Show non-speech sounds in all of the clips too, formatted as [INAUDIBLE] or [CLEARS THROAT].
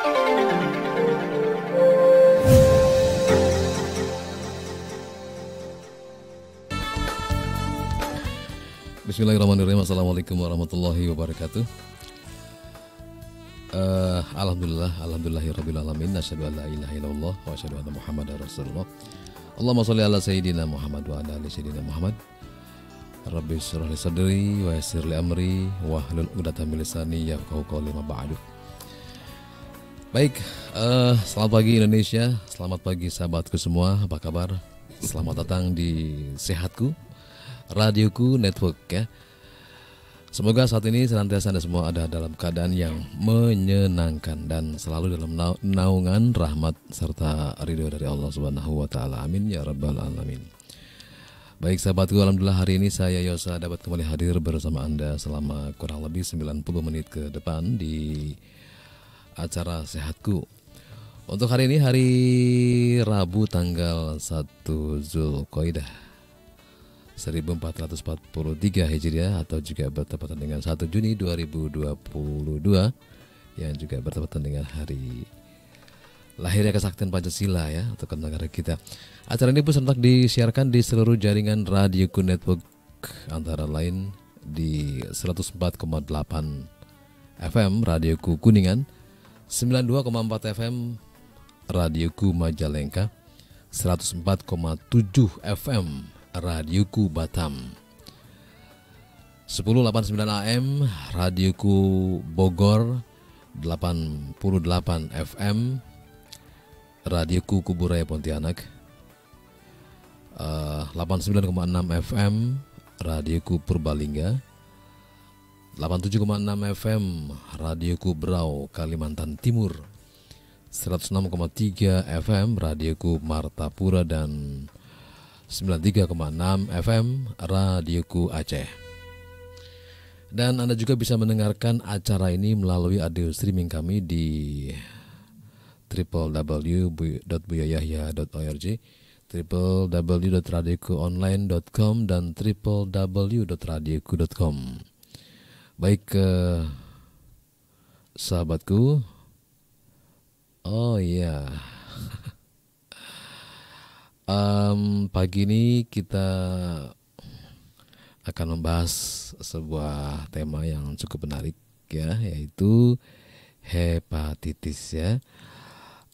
Bismillahirrahmanirrahim. Assalamualaikum warahmatullahi wabarakatuh. Uh, Alhamdulillah Alhamdulillahirrabbilalamin Asyadu an la ilaha illallah Wa asyadu anna muhammad rasulullah. Allahumma salli ala sayyidina Muhammad Wa ala sayyidina Muhammad. Rabbi surah li sadri Wa yasir li amri Wa hlul uqdatan min lisani Yafqahu qawli ma ba'du Baik, uh, selamat pagi Indonesia Selamat pagi sahabatku semua Apa kabar? Selamat datang di Sehatku radioku network ya. Semoga saat ini senantiasa Anda semua ada dalam keadaan yang menyenangkan dan selalu dalam naungan rahmat serta ridho dari Allah Subhanahu wa taala. Amin ya rabbal alamin. Baik sahabatku, alhamdulillah hari ini saya Yosa dapat kembali hadir bersama Anda selama kurang lebih 90 menit ke depan di acara Sehatku. Untuk hari ini hari Rabu tanggal 1 Zulqaidah 1443 Hijriah atau juga bertepatan dengan 1 Juni 2022 yang juga bertepatan dengan hari lahirnya kesaktian Pancasila ya untuk negara kita. Acara ini pun sempat disiarkan di seluruh jaringan Radio Ku Network antara lain di 104,8 FM Radio Ku Kuningan, 92,4 FM Radio Ku Majalengka, 104,7 FM Radioku Batam. 1089 AM Radioku Bogor 88 FM Radioku Kuburaya Pontianak uh, 89,6 FM Radioku Purbalingga 87,6 FM Radioku Brau Kalimantan Timur 106,3 FM Radioku Martapura dan 93,6 FM Radioku Aceh. Dan Anda juga bisa mendengarkan acara ini melalui audio streaming kami di www.buyayahya.org www.radiokuonline.com dan www.radioku.com Baik ke sahabatku Oh iya [LAUGHS] Um, pagi ini kita akan membahas sebuah tema yang cukup menarik ya, yaitu hepatitis ya.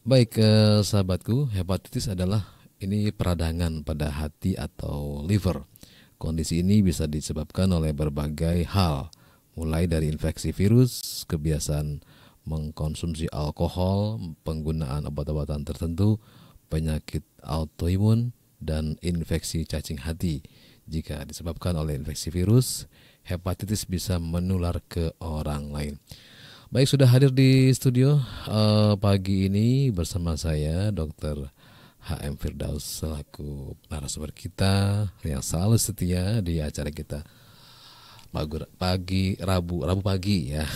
Baik eh, sahabatku, hepatitis adalah ini peradangan pada hati atau liver. Kondisi ini bisa disebabkan oleh berbagai hal, mulai dari infeksi virus, kebiasaan mengkonsumsi alkohol, penggunaan obat-obatan tertentu, penyakit autoimun, dan infeksi cacing hati. Jika disebabkan oleh infeksi virus, hepatitis bisa menular ke orang lain. Baik, sudah hadir di studio uh, pagi ini bersama saya Dr. HM Firdaus selaku narasumber kita yang selalu setia di acara kita pagi Rabu Rabu pagi ya. [LAUGHS]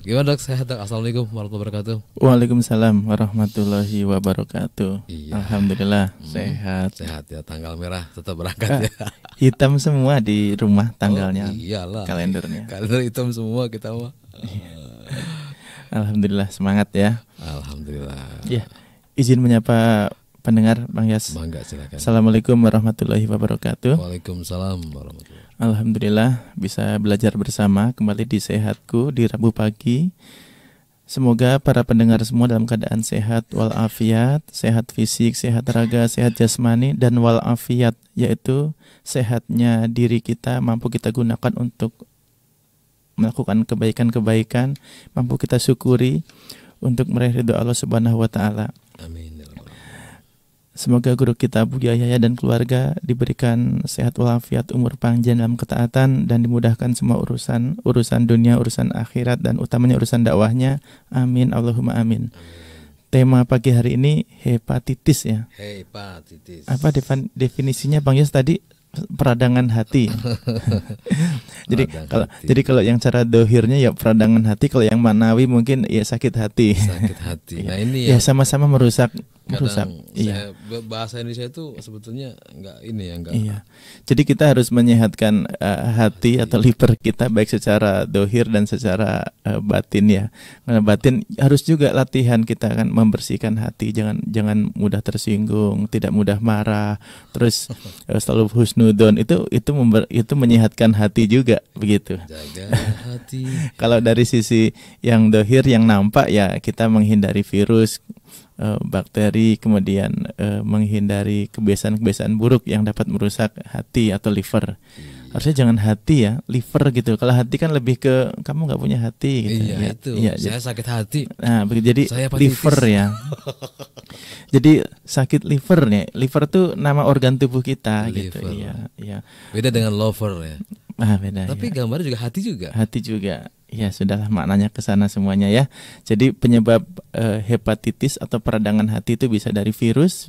Gimana dok? Sehat dok? Assalamualaikum warahmatullahi wabarakatuh. Waalaikumsalam warahmatullahi wabarakatuh. Iya. Alhamdulillah hmm, sehat. Sehat ya. Tanggal merah tetap berangkat ya. Hitam semua di rumah tanggalnya. Oh, iyalah. Kalendernya. Kalender hitam semua kita mah. Alhamdulillah semangat ya. Alhamdulillah. Ya. Izin menyapa pendengar Bang Yas. Bangga silakan. Assalamualaikum warahmatullahi wabarakatuh. Waalaikumsalam warahmatullahi. Alhamdulillah bisa belajar bersama kembali di Sehatku di Rabu pagi. Semoga para pendengar semua dalam keadaan sehat walafiat, sehat fisik, sehat raga, sehat jasmani dan walafiat yaitu sehatnya diri kita mampu kita gunakan untuk melakukan kebaikan-kebaikan, mampu kita syukuri untuk meraih ridho Allah Subhanahu wa taala. Amin. Semoga guru kita Abu Yahya dan keluarga diberikan sehat walafiat, umur panjang dalam ketaatan dan dimudahkan semua urusan urusan dunia, urusan akhirat dan utamanya urusan dakwahnya. Amin Allahumma amin. Tema pagi hari ini hepatitis ya. Hepatitis. Apa definisinya Bang Yos tadi? peradangan hati. [LAUGHS] jadi kalau hati. jadi kalau yang cara dohirnya ya peradangan hati, kalau yang manawi mungkin ya sakit hati. Sakit hati. [LAUGHS] Nah ini ya sama-sama merusak merusak. Kadang Iya. saya, ba- bahasa Indonesia itu sebetulnya nggak ini ya nggak Iya. Jadi kita harus menyehatkan eh, hati atau liver kita baik secara dohir dan secara eh, batin ya. Karena batin harus juga latihan kita kan membersihkan hati, jangan jangan mudah tersinggung, tidak mudah marah, terus [LAUGHS] eh, selalu husnudon itu itu member- itu menyehatkan hati juga begitu. jaga hati. [LAUGHS] Kalau dari sisi yang dohir yang nampak ya kita menghindari virus, eh, bakteri, kemudian eh, menghindari kebiasaan-kebiasaan buruk yang dapat merusak hati atau liver. Harusnya jangan hati ya, liver gitu. Kalau hati kan lebih ke kamu nggak punya hati gitu. Iya ya. itu. Iya, saya sakit hati. Nah, begitu. jadi Saya liver ya. [LAUGHS] jadi sakit liver nih. Liver tuh nama organ tubuh kita gitu. Liver. Iya, iya. Beda dengan lover ya. [LAUGHS] Ah, beda. Tapi ya. gambarnya juga hati juga. hati juga. Ya sudahlah maknanya ke sana semuanya ya. Jadi penyebab eh, hepatitis atau peradangan hati itu bisa dari virus,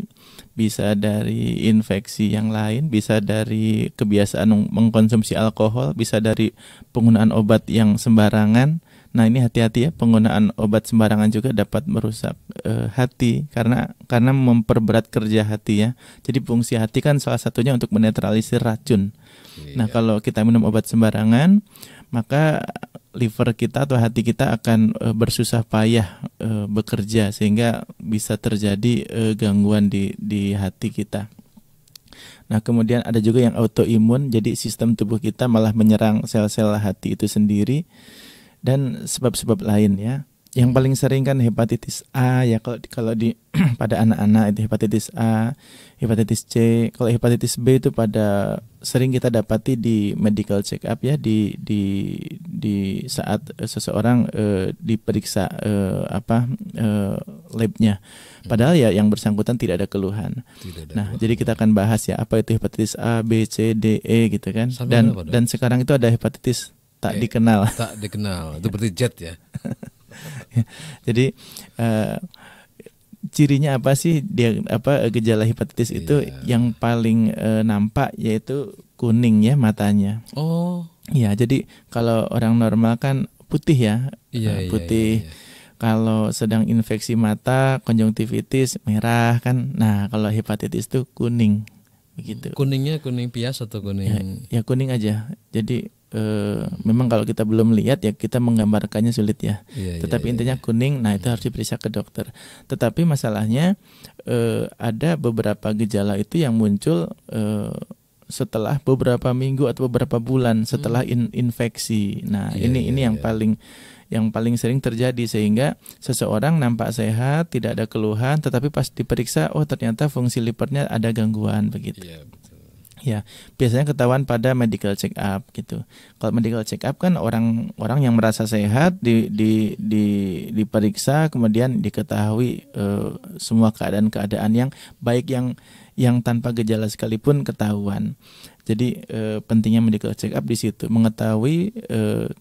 bisa dari infeksi yang lain, bisa dari kebiasaan meng- mengkonsumsi alkohol, bisa dari penggunaan obat yang sembarangan. Nah ini hati-hati ya penggunaan obat sembarangan juga dapat merusak eh, hati karena karena memperberat kerja hati ya. Jadi fungsi hati kan salah satunya untuk menetralisir racun. Nah, Iya. kalau kita minum obat sembarangan, maka liver kita atau hati kita akan eh, bersusah payah eh, bekerja sehingga bisa terjadi eh, gangguan di di hati kita. Nah, kemudian ada juga yang autoimun, jadi sistem tubuh kita malah menyerang sel-sel hati itu sendiri dan sebab-sebab lain ya. Yang paling sering kan hepatitis A ya kalau kalau di [CLEARS THROAT] pada anak-anak itu hepatitis A, hepatitis C. Kalau hepatitis B itu pada sering kita dapati di medical check up ya di di di saat eh, seseorang eh, diperiksa eh, apa eh, labnya. Padahal ya yang bersangkutan tidak ada keluhan. Tidak ada Nah, apa. jadi kita akan bahas ya apa itu hepatitis A, B, C, D, E gitu kan. Sampai Dan dan sekarang itu ada hepatitis tak Eh. dikenal. tak dikenal. Itu berarti jet ya. [LAUGHS] [LAUGHS] Jadi eh, cirinya apa sih dia apa gejala hepatitis itu Iya. yang paling eh, nampak yaitu kuning ya matanya. Oh. Ya, jadi kalau orang normal kan putih ya. Iya, eh, iya, putih. iya, iya. Kalau sedang infeksi mata, konjungtivitis merah kan. Nah, kalau hepatitis itu kuning. Begitu. Kuningnya kuning pias atau Ya, kuning ya kuning aja. Jadi eh, memang kalau kita belum lihat ya kita menggambarkannya sulit ya. Iya, iya, Tetapi iya, intinya kuning, nah itu harus diperiksa ke dokter. Tetapi masalahnya eh, ada beberapa gejala itu yang muncul eh, setelah beberapa minggu atau beberapa bulan setelah in- infeksi. Nah Iya, ini iya, ini yang iya. paling yang paling sering terjadi sehingga seseorang nampak sehat, tidak ada keluhan, tetapi pas diperiksa, oh ternyata fungsi livernya ada gangguan begitu. Iya, betul. Ya, biasanya ketahuan pada medical check up gitu. Kalau medical check up kan orang orang yang merasa sehat di di di diperiksa kemudian diketahui eh, semua keadaan-keadaan yang baik yang yang tanpa gejala sekalipun ketahuan. Jadi eh, pentingnya medical check up di situ mengetahui eh,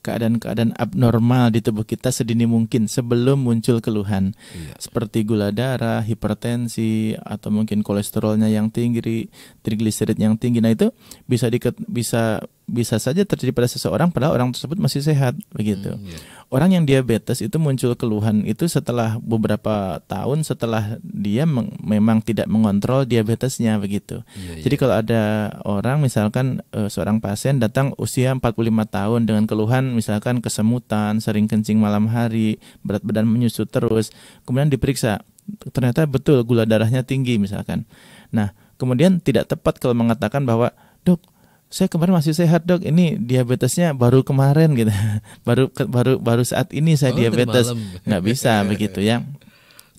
keadaan-keadaan abnormal di tubuh kita sedini mungkin sebelum muncul keluhan Iya. seperti gula darah, hipertensi atau mungkin kolesterolnya yang tinggi, trigliserid yang tinggi. Nah, itu bisa diket, bisa bisa saja terjadi pada seseorang padahal orang tersebut masih sehat begitu. Hmm, iya. Orang yang diabetes itu muncul keluhan itu setelah beberapa tahun setelah dia memang tidak mengontrol diabetesnya begitu. Iya, Jadi iya. kalau ada orang misalkan eh, seorang pasien datang usia 45 tahun dengan keluhan misalkan kesemutan, sering kencing malam hari, berat badan menyusut terus, kemudian diperiksa ternyata betul gula darahnya tinggi misalkan. Nah, kemudian tidak tepat kalau mengatakan bahwa, "Dok, saya kemarin masih sehat, Dok. Ini diabetesnya baru kemarin gitu. [LAUGHS] baru ke- baru baru saat ini saya Oh, diabetes." Nggak bisa [LAUGHS] begitu ya.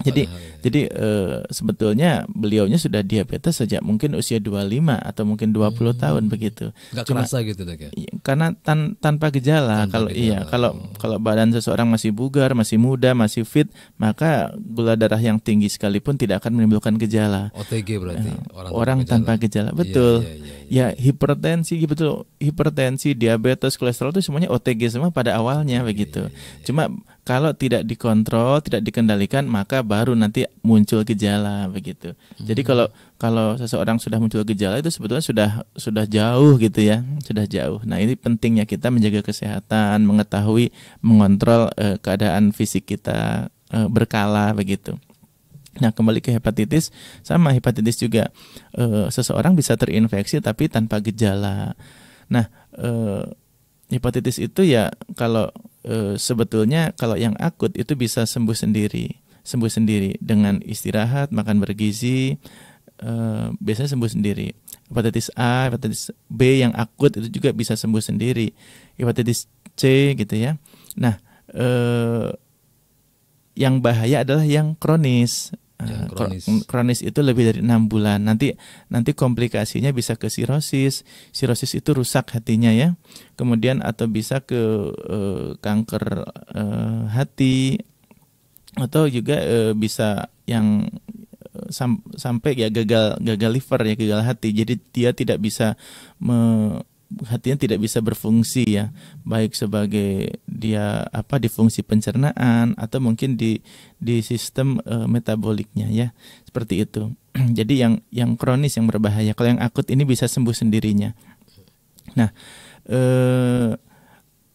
Jadi Padahal ya. Jadi eh, sebetulnya beliaunya sudah diabetes sejak mungkin usia 25 atau mungkin 20 tahun begitu. nggak Cuma- kerasa gitu dok ya. Iya, Karena tan- tanpa gejala Tanpa kalau iya gejala. kalau kalau badan seseorang masih bugar, masih muda, masih fit, maka gula darah yang tinggi sekalipun tidak akan menimbulkan gejala. OTG berarti orang, Orang tanpa gejala, Iya, betul. iya, iya, iya. Ya hipertensi betul, hipertensi, diabetes, kolesterol itu semuanya OTG semua pada awalnya begitu. Cuma kalau tidak dikontrol, tidak dikendalikan, maka baru nanti muncul gejala begitu. Jadi kalau kalau seseorang sudah muncul gejala itu sebetulnya sudah sudah jauh gitu ya, sudah jauh. Nah ini pentingnya kita menjaga kesehatan, mengetahui, mengontrol eh, keadaan fisik kita eh, berkala begitu. Nah, kembali ke hepatitis, sama hepatitis juga e, seseorang bisa terinfeksi tapi tanpa gejala. Nah, e, hepatitis itu ya kalau e, sebetulnya kalau yang akut itu bisa sembuh sendiri, sembuh sendiri dengan istirahat, makan bergizi, e, biasanya sembuh sendiri. Hepatitis A, hepatitis B yang akut itu juga bisa sembuh sendiri. Hepatitis C gitu ya. Nah, e, yang bahaya adalah yang kronis. Yang Eh, kronis. kro- kronis itu lebih dari enam bulan. Nanti nanti komplikasinya bisa ke sirosis. Sirosis itu rusak hatinya ya. Kemudian atau bisa ke eh, kanker eh, hati atau juga eh, bisa yang eh, sam- sampai ya gagal gagal liver ya gagal hati. Jadi dia tidak bisa me- hatinya tidak bisa berfungsi ya. Baik sebagai dia apa di fungsi pencernaan atau mungkin di di sistem eh, metaboliknya ya. Seperti itu. [CLEARS THROAT] Jadi yang yang kronis yang berbahaya. Kalau yang akut ini bisa sembuh sendirinya. Nah eh,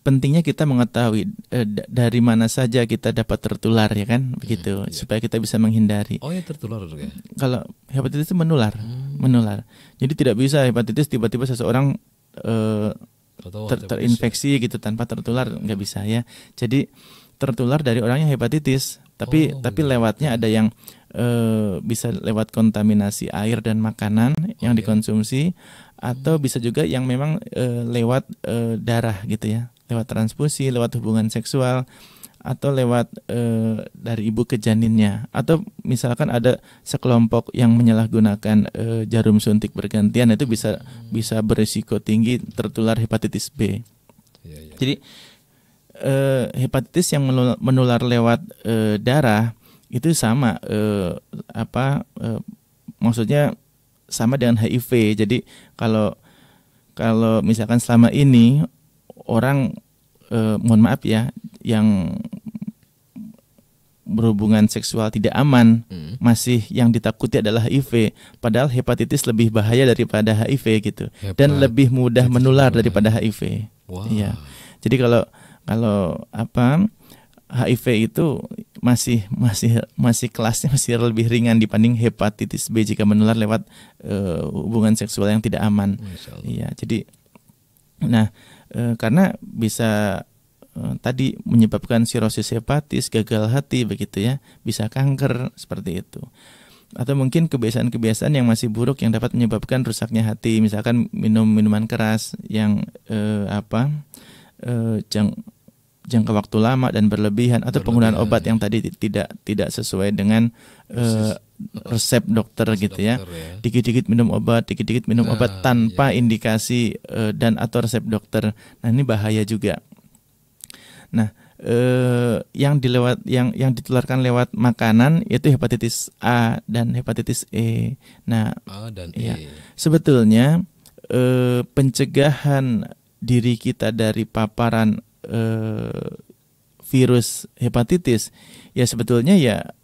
pentingnya kita mengetahui eh, da- dari mana saja kita dapat tertular ya kan begitu iya. supaya kita bisa menghindari Oh ya tertular ya. kalau hepatitis itu menular Hmm. menular jadi tidak bisa hepatitis tiba-tiba seseorang eh, ter- hepatitis. terinfeksi gitu tanpa tertular nggak bisa ya. Jadi tertular dari orang yang hepatitis, tapi Oh, tapi lewatnya ada yang eh, bisa lewat kontaminasi air dan makanan yang iya. dikonsumsi atau bisa juga yang memang eh, lewat eh, darah gitu ya, lewat transfusi, lewat hubungan seksual atau lewat eh, dari ibu ke janinnya atau misalkan ada sekelompok yang menyalahgunakan eh, jarum suntik bergantian itu bisa bisa berisiko tinggi tertular hepatitis B. Iya, iya. Jadi eh, hepatitis yang menul- menular lewat eh, darah itu sama eh, apa eh, maksudnya sama dengan HIV. Jadi kalau kalau misalkan selama ini orang eh, mohon maaf ya yang berhubungan seksual tidak aman Hmm. masih yang ditakuti adalah HIV padahal hepatitis lebih bahaya daripada HIV gitu dan Hepat- lebih mudah menular daripada HIV. Wah. Iya. Jadi kalau kalau apa HIV itu masih masih masih kelasnya masih lebih ringan dibanding hepatitis B jika menular lewat eh, hubungan seksual yang tidak aman. Iya, jadi nah eh, karena bisa eh, tadi menyebabkan sirosis hepatis, gagal hati begitu ya, bisa kanker seperti itu. Atau mungkin kebiasaan-kebiasaan yang masih buruk yang dapat menyebabkan rusaknya hati, misalkan minum minuman keras yang eh, apa eh, jang, jangka waktu lama dan berlebihan atau penggunaan Berlebihan, obat ya. yang tadi tidak tidak sesuai dengan eh, resep dokter gitu ya Dokter ya. dikit-dikit minum obat, dikit-dikit minum Nah, obat tanpa iya. indikasi eh, dan atau resep dokter. Nah ini bahaya juga. Nah eh, yang dilewat yang yang ditularkan lewat makanan yaitu hepatitis A dan hepatitis E. Nah A dan Iya. E. sebetulnya eh, pencegahan diri kita dari paparan eh, virus hepatitis ya sebetulnya ya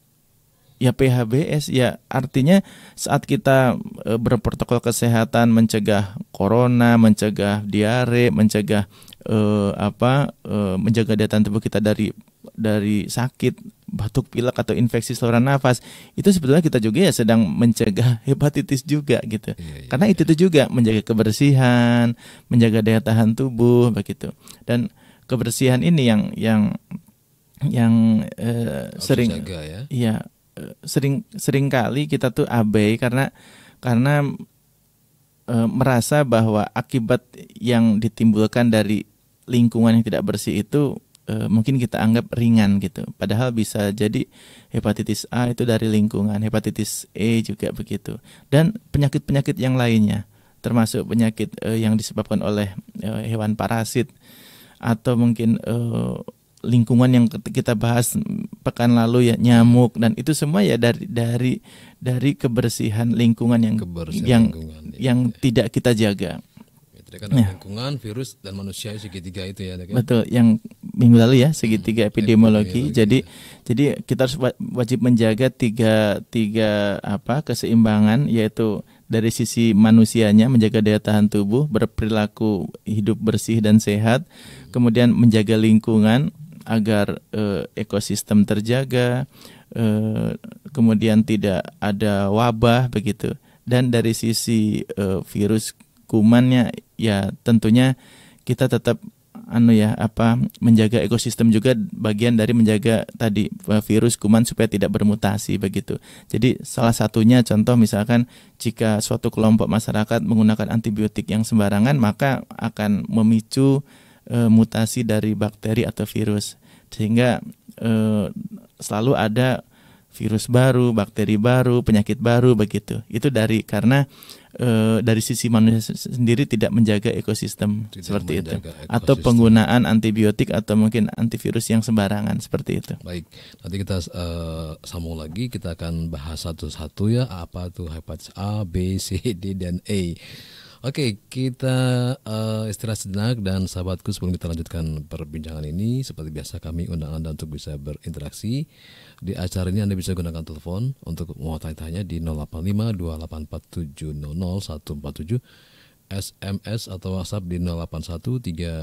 ya PHBS ya artinya saat kita eh, berprotokol kesehatan mencegah corona, mencegah diare, mencegah eh, apa eh, menjaga daya tahan tubuh kita dari dari sakit batuk pilek atau infeksi saluran nafas itu sebetulnya kita juga ya sedang mencegah [LAUGHS] hepatitis juga gitu. Iya, iya, karena itu tuh juga menjaga kebersihan menjaga daya tahan tubuh begitu. Dan kebersihan ini yang yang yang eh, sering dijaga ya. Iya, sering sering kali kita tuh abai karena karena eh, merasa bahwa akibat yang ditimbulkan dari lingkungan yang tidak bersih itu eh, mungkin kita anggap ringan gitu. Padahal bisa jadi hepatitis A itu dari lingkungan, hepatitis E juga begitu. Dan penyakit-penyakit yang lainnya, termasuk penyakit eh, yang disebabkan oleh eh, hewan parasit atau mungkin eh, lingkungan yang kita bahas pekan lalu ya nyamuk dan itu semua ya dari dari dari kebersihan lingkungan yang Kebersihan yang lingkungan, ya. yang tidak kita jaga. Kan Ya. lingkungan, virus dan manusia segitiga itu ya. Ya? Betul, yang minggu lalu ya segitiga epidemiologi. epidemiologi, Jadi jadi kita harus wa- wajib menjaga tiga tiga apa keseimbangan yaitu dari sisi manusianya menjaga daya tahan tubuh, berperilaku hidup bersih dan sehat, kemudian menjaga lingkungan agar eh, ekosistem terjaga, eh, kemudian tidak ada wabah begitu. Dan dari sisi uh, virus kumannya ya tentunya kita tetap anu ya apa menjaga ekosistem juga bagian dari menjaga tadi virus kuman supaya tidak bermutasi begitu. Jadi salah satunya contoh misalkan jika suatu kelompok masyarakat menggunakan antibiotik yang sembarangan maka akan memicu e, mutasi dari bakteri atau virus sehingga e, selalu ada virus baru, bakteri baru, penyakit baru begitu. Itu dari karena e, dari sisi manusia sendiri tidak menjaga ekosistem tidak seperti itu ekosistem. atau penggunaan antibiotik atau mungkin antivirus yang sembarangan seperti itu. Baik, nanti kita uh, sambung lagi kita akan bahas satu-satu ya apa tuh hepatitis A, B, C, D dan E. Oke, kita uh, istirahat sejenak dan sahabatku sebelum kita lanjutkan perbincangan ini seperti biasa kami undang Anda untuk bisa berinteraksi. Di acara ini Anda bisa gunakan telepon untuk tanya-tanya di 085 284700147 SMS atau WhatsApp di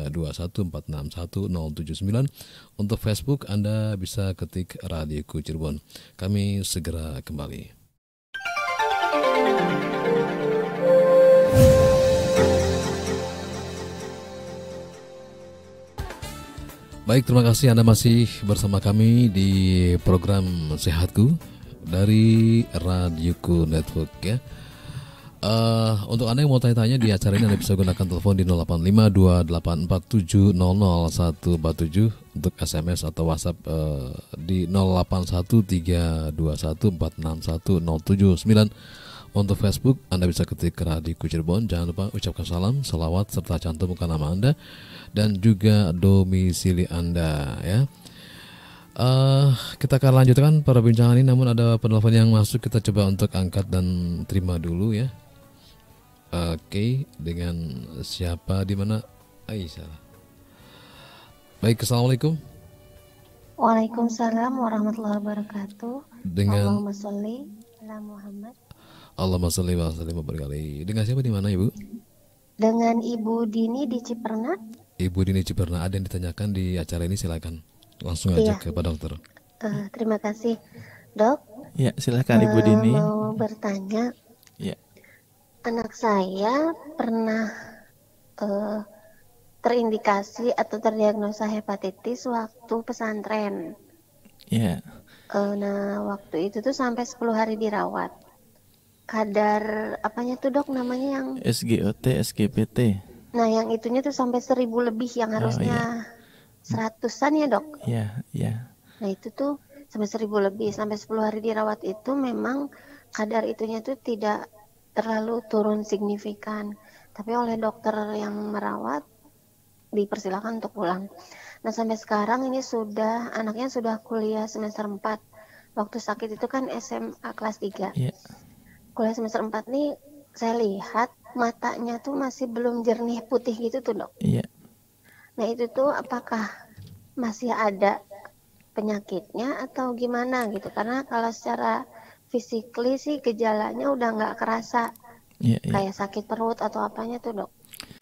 081321461079. Untuk Facebook Anda bisa ketik Radio Cirebon. Kami segera kembali. Baik, terima kasih Anda masih bersama kami di program Sehatku dari Radioku Network ya. Uh, untuk Anda yang mau tanya-tanya di acara ini Anda bisa gunakan telepon di 085284700147 untuk SMS atau WhatsApp uh, di 081321461079 untuk Facebook Anda bisa ketik Radio Cirebon. Jangan lupa ucapkan salam, salawat serta cantumkan nama Anda dan juga domisili Anda ya. Uh, kita akan lanjutkan perbincangan ini namun ada penelpon yang masuk kita coba untuk angkat dan terima dulu ya. Oke, okay, dengan siapa di mana? Aisyah. Baik, assalamualaikum. Waalaikumsalam warahmatullahi wabarakatuh. Dengan Allahumma sholli ala Muhammad. Allahumma sholli wa sallim. Dengan siapa di mana, Ibu? Dengan Ibu Dini di Cipernak. Ibu Dini Ciperna ada yang ditanyakan di acara ini silakan langsung aja iya. ke Pak Dokter. Uh, terima kasih dok. Ya silakan Ibu uh, Dini. Mau bertanya. Ya. Anak saya pernah uh, terindikasi atau terdiagnosa hepatitis waktu pesantren. Ya. Uh, nah waktu itu tuh sampai 10 hari dirawat. Kadar apanya tuh dok namanya yang SGOT, SGPT. Nah, yang itunya tuh sampai seribu lebih yang oh, harusnya oh, seratusan ya dok? Iya, iya. Nah itu tuh sampai seribu lebih sampai sepuluh hari dirawat itu memang kadar itunya tuh tidak terlalu turun signifikan. Tapi oleh dokter yang merawat dipersilakan untuk pulang. Nah sampai sekarang ini sudah anaknya sudah kuliah semester 4. Waktu sakit itu kan SMA kelas 3. Yeah. Kuliah semester 4 nih saya lihat matanya tuh masih belum jernih putih gitu tuh dok. Iya. Nah itu tuh apakah masih ada penyakitnya atau gimana gitu? Karena kalau secara fisikly sih gejalanya udah nggak kerasa iya, iya. kayak sakit perut atau apanya tuh dok.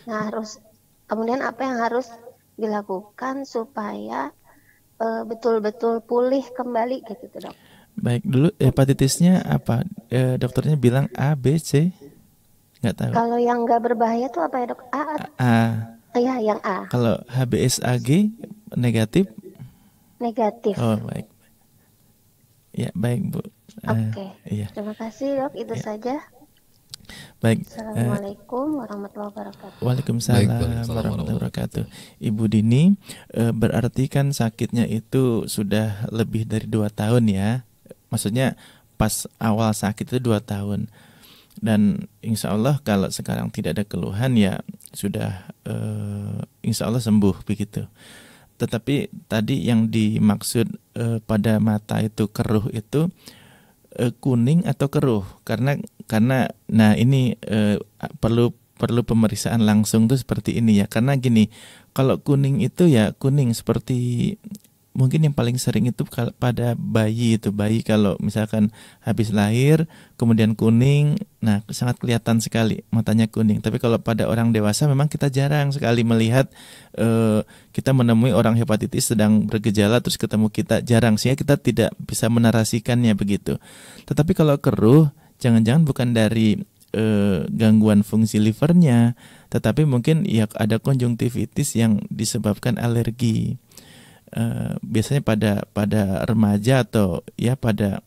Nah harus kemudian apa yang harus dilakukan supaya uh, betul-betul pulih kembali gitu tuh dok. Baik dulu hepatitisnya apa? E, dokternya bilang A, B, C. Nggak tahu. Kalau yang nggak berbahaya tuh apa ya dok? A. A. Iya yang A. Kalau HBsAg negatif? Negatif. Oh baik. Ya baik bu. Eh, Oke. Okay. Uh, iya. Terima kasih dok. Itu ya. saja. Baik. Assalamualaikum uh, warahmatullahi wabarakatuh. Waalaikumsalam warahmatullahi wabarakatuh. Ibu Dini, uh, berarti kan sakitnya itu sudah lebih dari dua tahun ya. Maksudnya pas awal sakit itu dua tahun dan insya Allah kalau sekarang tidak ada keluhan ya sudah uh, insya Allah sembuh begitu. Tetapi tadi yang dimaksud uh, pada mata itu keruh itu uh, kuning atau keruh karena karena nah ini uh, perlu perlu pemeriksaan langsung tuh seperti ini ya karena gini kalau kuning itu ya kuning seperti mungkin yang paling sering itu pada bayi itu bayi kalau misalkan habis lahir kemudian kuning nah sangat kelihatan sekali matanya kuning. Tapi kalau pada orang dewasa memang kita jarang sekali melihat eh, kita menemui orang hepatitis sedang bergejala terus ketemu kita jarang sih kita tidak bisa menarasikannya begitu. Tetapi kalau keruh jangan-jangan bukan dari eh, gangguan fungsi livernya tetapi mungkin ya ada konjungtivitis yang disebabkan alergi Eh, biasanya pada pada remaja atau ya pada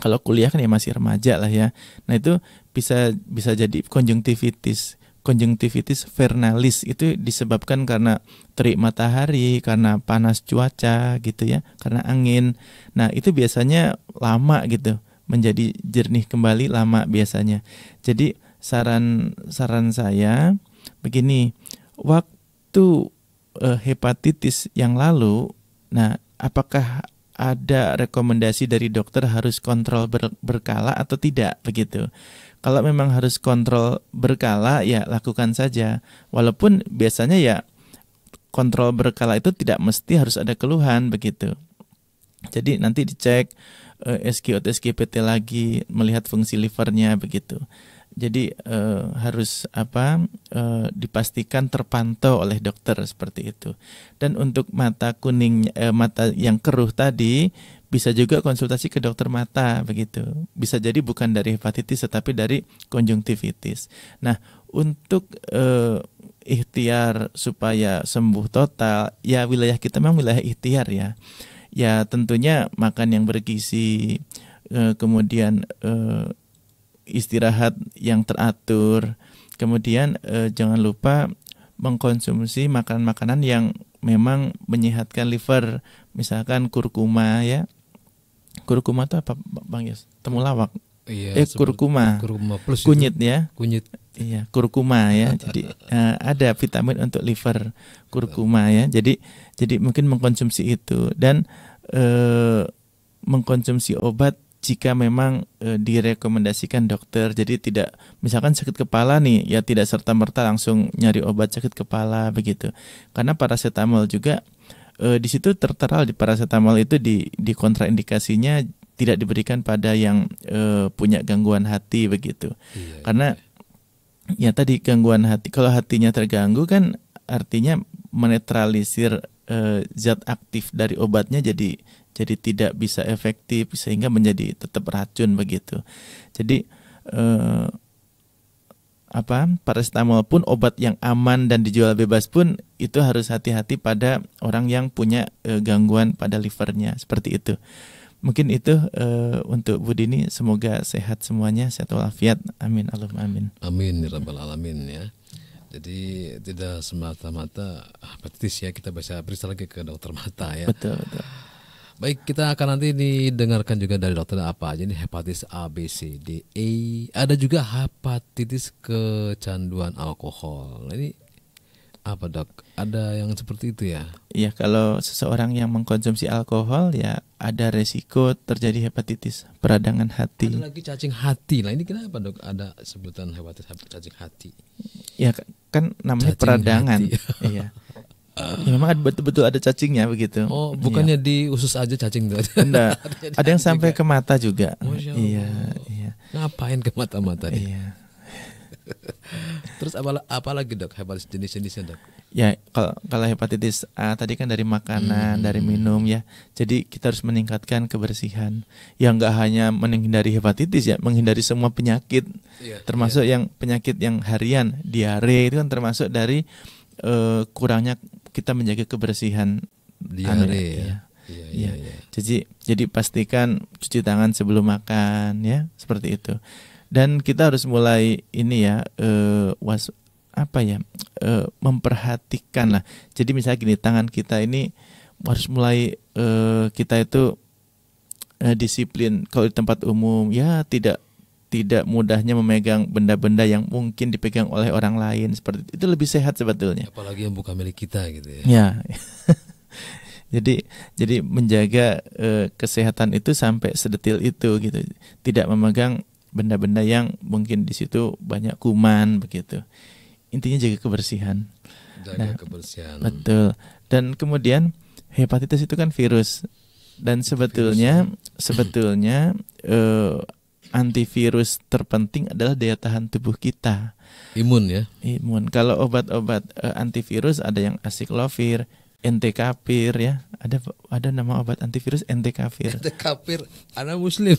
kalau kuliah kan ya masih remaja lah ya. Nah itu bisa bisa jadi konjungtivitis konjungtivitis vernalis itu disebabkan karena terik matahari, karena panas cuaca gitu ya, karena angin. Nah, itu biasanya lama gitu, menjadi jernih kembali lama biasanya. Jadi saran saran saya begini, waktu uh, hepatitis yang lalu, nah apakah ada rekomendasi dari dokter harus kontrol ber, berkala atau tidak begitu? Kalau memang harus kontrol berkala ya lakukan saja. Walaupun biasanya ya kontrol berkala itu tidak mesti harus ada keluhan begitu. Jadi nanti dicek uh, SGOT SGPT lagi melihat fungsi livernya begitu. Jadi uh, harus apa uh, dipastikan terpantau oleh dokter seperti itu. Dan untuk mata kuning uh, mata yang keruh tadi bisa juga konsultasi ke dokter mata begitu. Bisa jadi bukan dari hepatitis tetapi dari konjungtivitis. Nah, untuk uh, ikhtiar supaya sembuh total, ya wilayah kita memang wilayah ikhtiar ya. Ya tentunya makan yang bergizi, uh, kemudian uh, istirahat yang teratur. Kemudian eh, jangan lupa mengkonsumsi makanan-makanan yang memang menyehatkan liver, misalkan kurkuma ya. Kurkuma itu apa Bang Yos? Temulawak. Iya, eh kurkuma. Kurkuma plus kunyit itu. ya. Kunyit. Iya, kurkuma ya. [LAUGHS] Jadi eh, ada vitamin untuk liver kurkuma ya. Jadi jadi mungkin mengkonsumsi itu dan eh, mengkonsumsi obat jika memang e, direkomendasikan dokter. Jadi tidak misalkan sakit kepala nih ya tidak serta merta langsung nyari obat sakit kepala begitu. Karena paracetamol juga e, di situ tertera di paracetamol itu di di kontraindikasinya tidak diberikan pada yang e, punya gangguan hati begitu. Iya, Karena ya tadi gangguan hati kalau hatinya terganggu kan artinya menetralisir e, zat aktif dari obatnya jadi jadi tidak bisa efektif sehingga menjadi tetap racun begitu. Jadi eh, apa paracetamol pun obat yang aman dan dijual bebas pun itu harus hati-hati pada orang yang punya eh, gangguan pada livernya seperti itu. Mungkin itu eh, untuk Bu Dini semoga sehat semuanya sehat walafiat. Amin Allahumma amin. Amin ya rabbal alamin ya. Jadi tidak semata-mata hepatitis ya kita bisa periksa lagi ke dokter mata ya. Betul betul. Baik, kita akan nanti didengarkan juga dari dokter apa aja nih hepatitis A, B, C, D, E. Ada juga hepatitis kecanduan alkohol. Ini apa dok? Ada yang seperti itu ya? Iya, kalau seseorang yang mengkonsumsi alkohol ya ada resiko terjadi hepatitis peradangan hati. Ada lagi cacing hati. Nah ini kenapa dok? Ada sebutan hepatitis cacing hati. Ya kan namanya Cacing peradangan. hati. iya. [LAUGHS] Ya, memang betul-betul ada cacingnya begitu. Oh, bukannya Iya. di usus aja cacing tuh? [LAUGHS] Enggak. [LAUGHS] Ada yang sampai juga. ke mata juga. Masya Iya, iya. Ngapain ke mata-mata nih? Iya. [LAUGHS] Terus apa, apa lagi dok? Hepatitis jenis-jenisnya dok? Ya, kalau kalau hepatitis A tadi kan dari makanan, Hmm. dari minum ya. Jadi kita harus meningkatkan kebersihan. Yang enggak hanya menghindari hepatitis ya, menghindari semua penyakit. Iya, termasuk yang penyakit yang harian, diare itu kan termasuk dari eh, kurangnya kita menjaga kebersihan. Diare ya. iya. Iya, Iya. iya, iya. Jadi jadi pastikan cuci tangan sebelum makan ya, seperti itu. Dan kita harus mulai ini ya eh, was apa ya eh, memperhatikan lah. Jadi misalnya gini tangan kita ini harus mulai eh, kita itu eh, disiplin kalau di tempat umum ya tidak tidak mudahnya memegang benda-benda yang mungkin dipegang oleh orang lain seperti itu, itu lebih sehat sebetulnya. Apalagi yang bukan milik kita gitu ya. Ya. [LAUGHS] jadi jadi menjaga eh, kesehatan itu sampai sedetil itu gitu. Tidak memegang benda-benda yang mungkin di situ banyak kuman begitu. Intinya jaga kebersihan. Jaga Nah, kebersihan. Betul. Dan kemudian hepatitis itu kan virus dan sebetulnya sebetulnya eh, antivirus terpenting adalah daya tahan tubuh kita Imun ya. imun kalau obat-obat eh, antivirus ada yang asiklovir entecavir ya. Ada ada nama obat antivirus entecavir Ente kafir, anak muslim.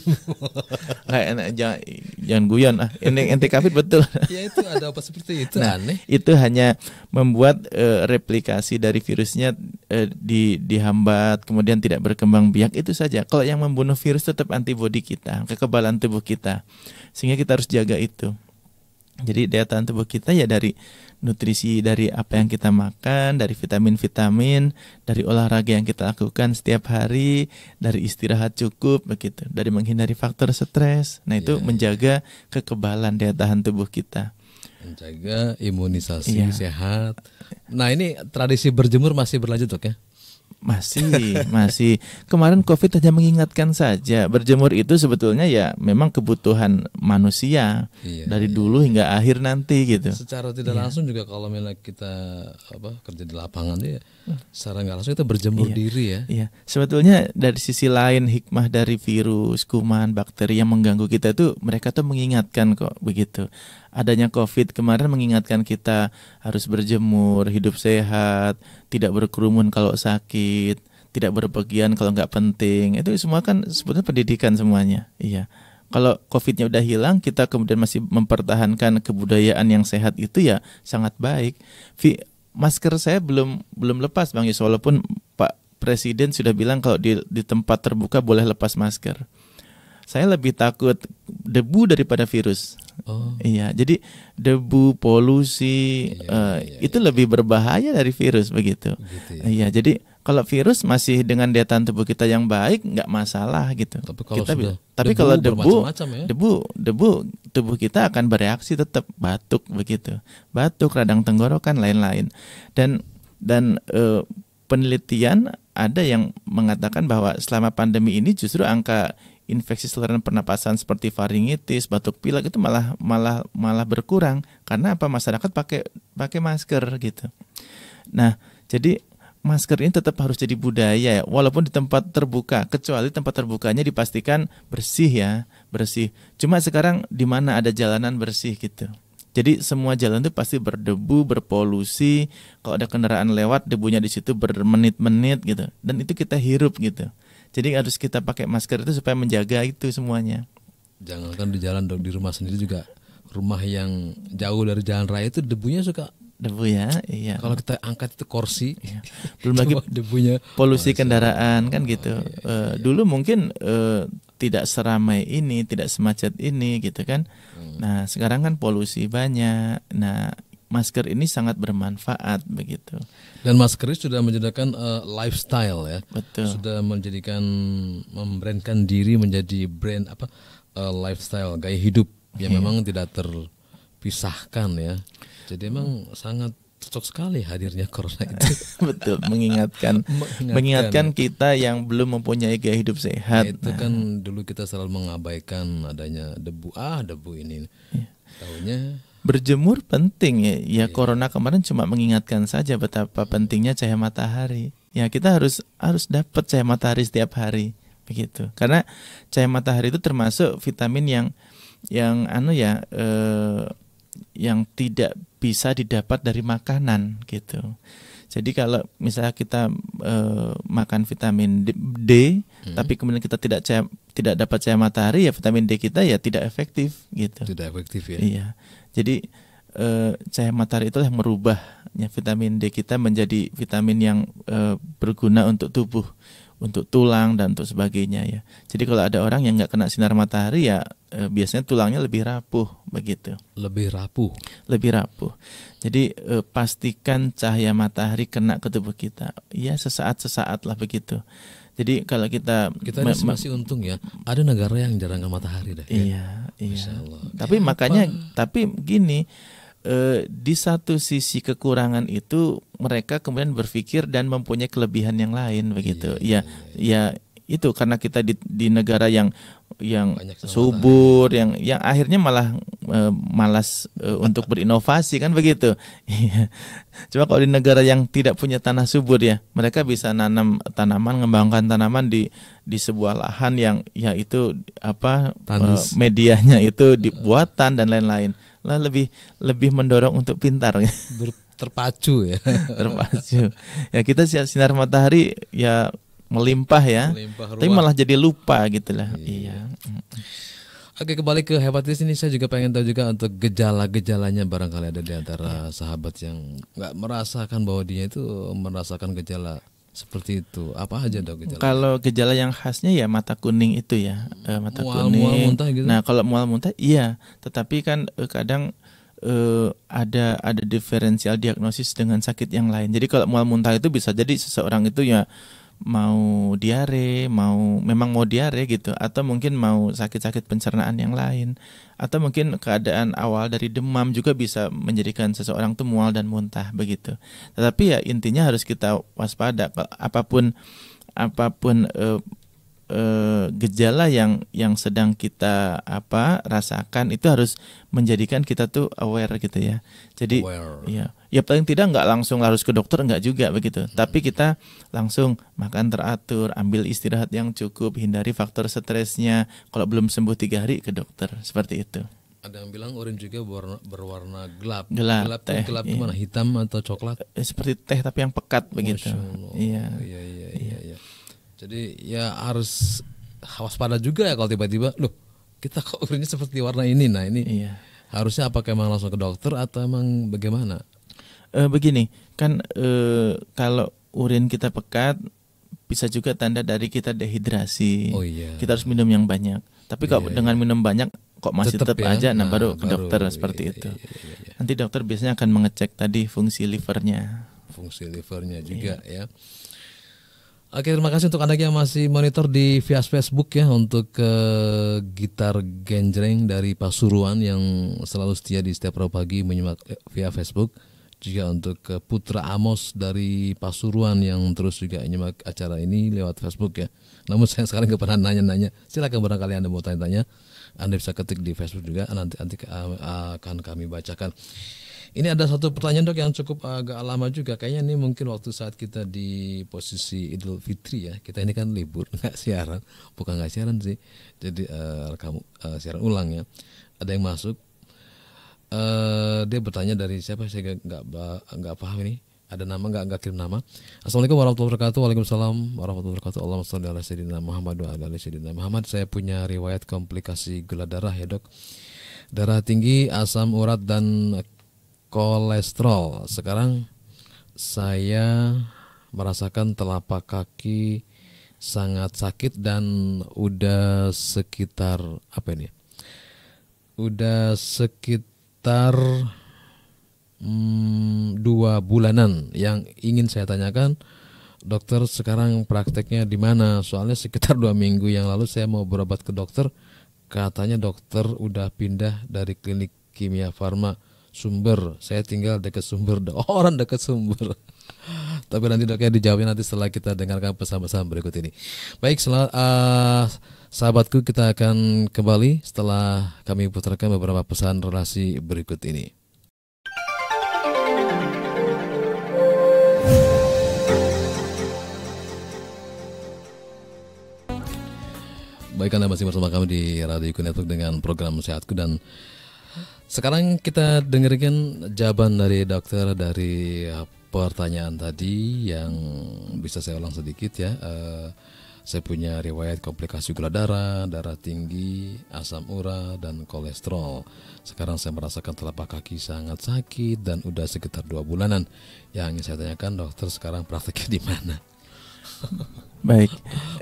[LAUGHS] nggak enak jangan jangan guyon ah. Entecavir betul. [LAUGHS] Ya itu ada apa seperti itu aneh. itu hanya membuat eh, replikasi dari virusnya eh, di dihambat kemudian tidak berkembang biak. Itu saja. Kalau yang membunuh virus tetap antibodi kita kekebalan tubuh kita. Sehingga kita harus jaga itu. Jadi daya tahan tubuh kita ya dari nutrisi dari apa yang kita makan dari vitamin-vitamin dari olahraga yang kita lakukan setiap hari dari istirahat cukup begitu dari menghindari faktor stres nah itu Iya, iya. menjaga kekebalan daya tahan tubuh kita Menjaga imunisasi Iya. sehat. Nah ini tradisi berjemur masih berlanjut dok ya? Masih, masih. Kemarin COVID hanya mengingatkan saja. Berjemur itu sebetulnya ya memang kebutuhan manusia Iya, dari dulu hingga akhir nanti gitu. Secara tidak Iya. langsung juga kalau misalnya kita apa kerja di lapangan ya, secara nggak langsung kita berjemur Iya. diri ya. Iya, sebetulnya dari sisi lain hikmah dari virus, kuman, bakteri yang mengganggu kita itu mereka tuh mengingatkan kok begitu. Adanya COVID kemarin mengingatkan kita harus berjemur, hidup sehat, tidak berkerumun kalau sakit, tidak berpergian kalau nggak penting. Itu semua kan sebetulnya pendidikan semuanya. Iya. Kalau COVID-nya udah hilang, kita kemudian masih mempertahankan kebudayaan yang sehat itu ya sangat baik. Vi- masker saya belum belum lepas Bang Yus walaupun Pak Presiden sudah bilang kalau di di tempat terbuka boleh lepas masker. Saya lebih takut debu daripada virus. Oh, Iya, jadi debu, polusi Iya, eh, iya, itu lebih berbahaya dari virus begitu. gitu ya. Iya, jadi kalau virus masih dengan daya tahan tubuh kita yang baik nggak masalah gitu. Tapi kalau Kita sudah tapi debu kalau debu ya. debu debu tubuh kita akan bereaksi tetap batuk begitu batuk radang tenggorokan lain-lain dan dan eh, penelitian ada yang mengatakan bahwa selama pandemi ini justru angka infeksi saluran pernapasan seperti faringitis, batuk pilek itu malah malah malah berkurang karena apa masyarakat pakai pakai masker gitu. Nah, jadi masker ini tetap harus jadi budaya ya, walaupun di tempat terbuka, kecuali tempat terbukanya dipastikan bersih ya, bersih. Cuma sekarang di mana ada jalanan bersih gitu. Jadi semua jalan itu pasti berdebu, berpolusi. Kalau ada kendaraan lewat, debunya di situ bermenit-menit gitu. Dan itu kita hirup gitu. Jadi harus kita pakai masker itu supaya menjaga itu semuanya. Jangankan di jalan dok, di rumah sendiri juga rumah yang jauh dari jalan raya itu debunya suka Debu ya, iya. kalau kita angkat itu kursi Belum lagi debunya polusi Masya kendaraan kan gitu. iya, Eh, dulu mungkin eh, tidak seramai ini, tidak semacet ini gitu kan. Hmm. Nah sekarang kan polusi banyak. Nah masker ini sangat bermanfaat begitu. dan masker ini sudah menjadikan eh, lifestyle ya Betul. sudah menjadikan membrandkan diri menjadi brand apa eh, lifestyle gaya hidup yang Iya. memang tidak terpisahkan ya jadi emang sangat cocok sekali hadirnya [LAUGHS] corona itu [LAUGHS] Betul, mengingatkan [LAUGHS] Mengingatkan. mengingatkan kita yang belum mempunyai gaya hidup sehat. itu kan dulu kita selalu mengabaikan adanya debu ah debu ini Iya. tahunya Berjemur penting ya. Ya Iya. corona kemarin cuma mengingatkan saja betapa pentingnya cahaya matahari. Ya kita harus harus dapat cahaya matahari setiap hari begitu. Karena cahaya matahari itu termasuk vitamin yang yang anu ya eh, yang tidak bisa didapat dari makanan gitu. Jadi kalau misalnya kita eh, makan vitamin D, D, tapi kemudian kita tidak cahaya, tidak dapat cahaya matahari ya vitamin D kita ya tidak efektif gitu. tidak efektif ya Iya. Jadi eh, cahaya matahari itulah yang merubahnya vitamin D kita menjadi vitamin yang eh, berguna untuk tubuh, untuk tulang dan untuk sebagainya ya. Jadi kalau ada orang yang nggak kena sinar matahari ya eh, biasanya tulangnya lebih rapuh begitu, lebih rapuh lebih rapuh. Jadi eh, pastikan cahaya matahari kena ke tubuh kita. Ya sesaat sesaat lah begitu. Jadi kalau kita kita ini me- masih untung ya ada negara yang jarang matahari deh ya. Iya, iya. Masya Allah. Tapi Kenapa? makanya, tapi gini, eh, di satu sisi kekurangan itu mereka kemudian berpikir dan mempunyai kelebihan yang lain begitu. Iya, ya, ya itu karena kita di, di negara yang yang subur, yang yang akhirnya malah eh, malas eh, untuk [LAUGHS] berinovasi kan begitu. [LAUGHS] Iya. Coba kalau di negara yang tidak punya tanah subur ya, mereka bisa nanam tanaman, mengembangkan tanaman di di sebuah lahan yang ya itu apa Tandus. eh, medianya itu [LAUGHS] dibuatan dan lain-lain. Lah lebih lebih mendorong untuk pintar Ber- terpacu ya. terpacu. Ya kita sinar matahari ya melimpah ya. Melimpah Tapi malah jadi lupa gitu lah. Iya. Iya. Oke kembali ke hepatitis ini saya juga pengen tahu juga untuk gejala-gejalanya barangkali ada di Iya. antara sahabat yang nggak merasakan bahwa dia itu merasakan gejala seperti itu. Apa aja dok gejala? Kalau gejala yang khasnya ya mata kuning itu ya, Eh, mata Mual- kuning. mual muntah gitu? Nah kalau mual muntah iya, tetapi kan eh, kadang eh, ada ada diferensial diagnosis dengan sakit yang lain. Jadi kalau mual muntah itu bisa jadi seseorang itu ya mau diare, mau memang mau diare gitu, atau mungkin mau sakit-sakit pencernaan yang lain, atau mungkin keadaan awal dari demam juga bisa menjadikan seseorang tuh mual dan muntah begitu. Tetapi ya intinya harus kita waspada apa pun apa pun eh, eh, gejala yang yang sedang kita apa rasakan itu harus menjadikan kita tuh aware gitu ya. Jadi Aware. ya ya paling tidak nggak langsung harus ke dokter nggak juga begitu. Hmm. Tapi kita langsung makan teratur, ambil istirahat yang cukup, hindari faktor stresnya. Kalau belum sembuh tiga hari ke dokter seperti itu. Ada yang bilang urin juga berwarna, berwarna gelap. Gelap, tuh teh, gelap iya. gimana? Hitam atau coklat? Eh, seperti teh tapi yang pekat begitu. Allah. Iya. Iya iya iya. iya. Jadi ya harus waspada juga ya kalau tiba-tiba, loh kita kok urinnya seperti warna ini. Nah ini Iya. harusnya apakah emang langsung ke dokter atau emang bagaimana? Eh, begini, kan eh, kalau urin kita pekat bisa juga tanda dari kita dehidrasi. Oh iya. Kita harus minum yang banyak. Tapi kalau Iya, dengan minum banyak kok masih Tetep tetap ya. aja, nah, Nah, baru ke baru, dokter iya, seperti iya, itu. iya, iya, iya. Nanti dokter biasanya akan mengecek tadi fungsi livernya. Fungsi livernya juga Iya. ya. Oke terima kasih untuk anda yang masih monitor di via Facebook ya untuk ke gitar genjreng dari Pasuruan yang selalu setia di setiap pagi menyimak eh, via Facebook juga untuk ke Putra Amos dari Pasuruan yang terus juga menyimak acara ini lewat Facebook ya. Namun saya sekarang nggak pernah nanya-nanya. Silakan barangkali anda mau tanya-tanya, anda bisa ketik di Facebook juga nanti nanti uh, akan kami bacakan. Ini ada satu pertanyaan dok yang cukup agak lama juga. Kayaknya ini mungkin waktu saat kita di posisi Idul Fitri ya. Kita ini kan libur, [LAUGHS] nggak siaran, bukan nggak siaran sih. Jadi eh, rekam eh, siaran ulang ya. Ada yang masuk. eh dia bertanya dari siapa? Saya nggak- nggak paham ini. Ada nama nggak nggak kirim nama. Assalamualaikum warahmatullahi wabarakatuh. Waalaikumsalam warahmatullahi wabarakatuh. Allahumma sholli ala sayyidina Muhammad wa ala Muhammad. Saya punya riwayat komplikasi gula darah ya dok. Darah tinggi, asam urat dan kolesterol. Sekarang saya merasakan telapak kaki sangat sakit dan udah sekitar apa ini? Udah sekitar hmm, dua bulanan. Yang ingin saya tanyakan, dokter sekarang prakteknya di mana? Soalnya sekitar dua minggu yang lalu saya mau berobat ke dokter, katanya dokter udah pindah dari klinik kimia farma sumber. Saya tinggal dekat sumber, [LAUGHS] orang dekat sumber. Tapi nanti dokter dijawabnya nanti setelah kita dengarkan pesan-pesan berikut ini. Baik, sel- eh, sahabatku kita akan kembali setelah kami putarkan beberapa pesan relasi berikut ini. Baik Anda masih bersama kami di Radio Network dengan program Sehatku dan sekarang kita dengarkan jawaban dari dokter dari uh, pertanyaan tadi yang bisa saya ulang sedikit ya. Eh, saya punya riwayat komplikasi gula darah, darah tinggi, asam urat dan kolesterol. Sekarang saya merasakan telapak kaki sangat sakit dan udah sekitar dua bulanan. Yang ingin saya tanyakan dokter sekarang prakteknya di mana? Baik.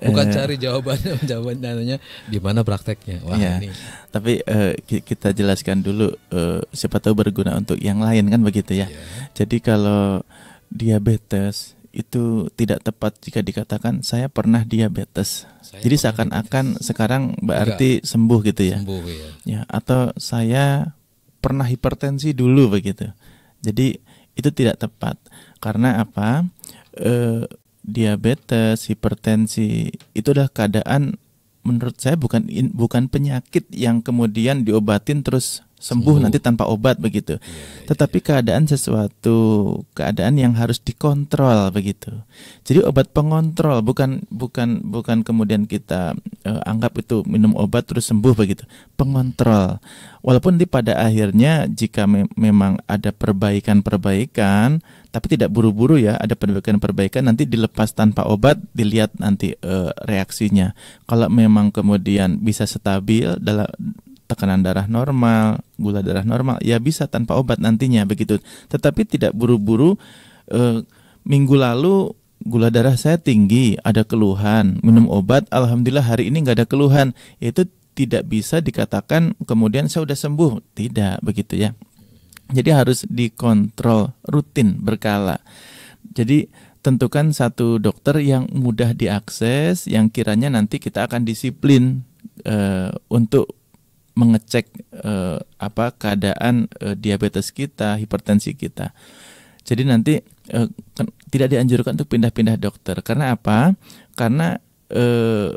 Bukan Eh, cari jawabannya, [LAUGHS] jawabannya di mana prakteknya. Wah Iya. ini Tapi ki- kita jelaskan dulu eh, siapa tahu berguna untuk yang lain kan begitu ya. ya. Jadi kalau diabetes itu tidak tepat jika dikatakan saya pernah diabetes. Saya Jadi seakan-akan sekarang berarti sembuh gitu ya. sembuh ya. Ya, atau saya pernah hipertensi dulu begitu. Jadi itu tidak tepat. Karena apa? Eh, diabetes, hipertensi itu adalah keadaan menurut saya bukan bukan penyakit yang kemudian diobatin terus sembuh, Sembuh. nanti tanpa obat begitu. Tetapi keadaan sesuatu keadaan yang harus dikontrol begitu. Jadi obat pengontrol bukan bukan bukan kemudian kita eh, anggap itu minum obat terus sembuh begitu. Pengontrol. Walaupun di pada akhirnya jika me- memang ada perbaikan-perbaikan tapi tidak buru-buru ya, ada perbaikan-perbaikan nanti dilepas tanpa obat dilihat nanti eh, reaksinya. Kalau memang kemudian bisa stabil dalam tekanan darah normal, gula darah normal, ya bisa tanpa obat nantinya begitu. Tetapi tidak buru-buru. eh, minggu lalu gula darah saya tinggi, ada keluhan, minum obat, alhamdulillah hari ini nggak ada keluhan. Itu tidak bisa dikatakan kemudian saya sudah sembuh, tidak begitu ya. Jadi harus dikontrol rutin berkala. Jadi tentukan satu dokter yang mudah diakses, yang kiranya nanti kita akan disiplin eh, untuk mengecek eh, apa keadaan eh, diabetes kita, hipertensi kita. Jadi nanti eh, tidak dianjurkan untuk pindah-pindah dokter. Karena apa? Karena eh,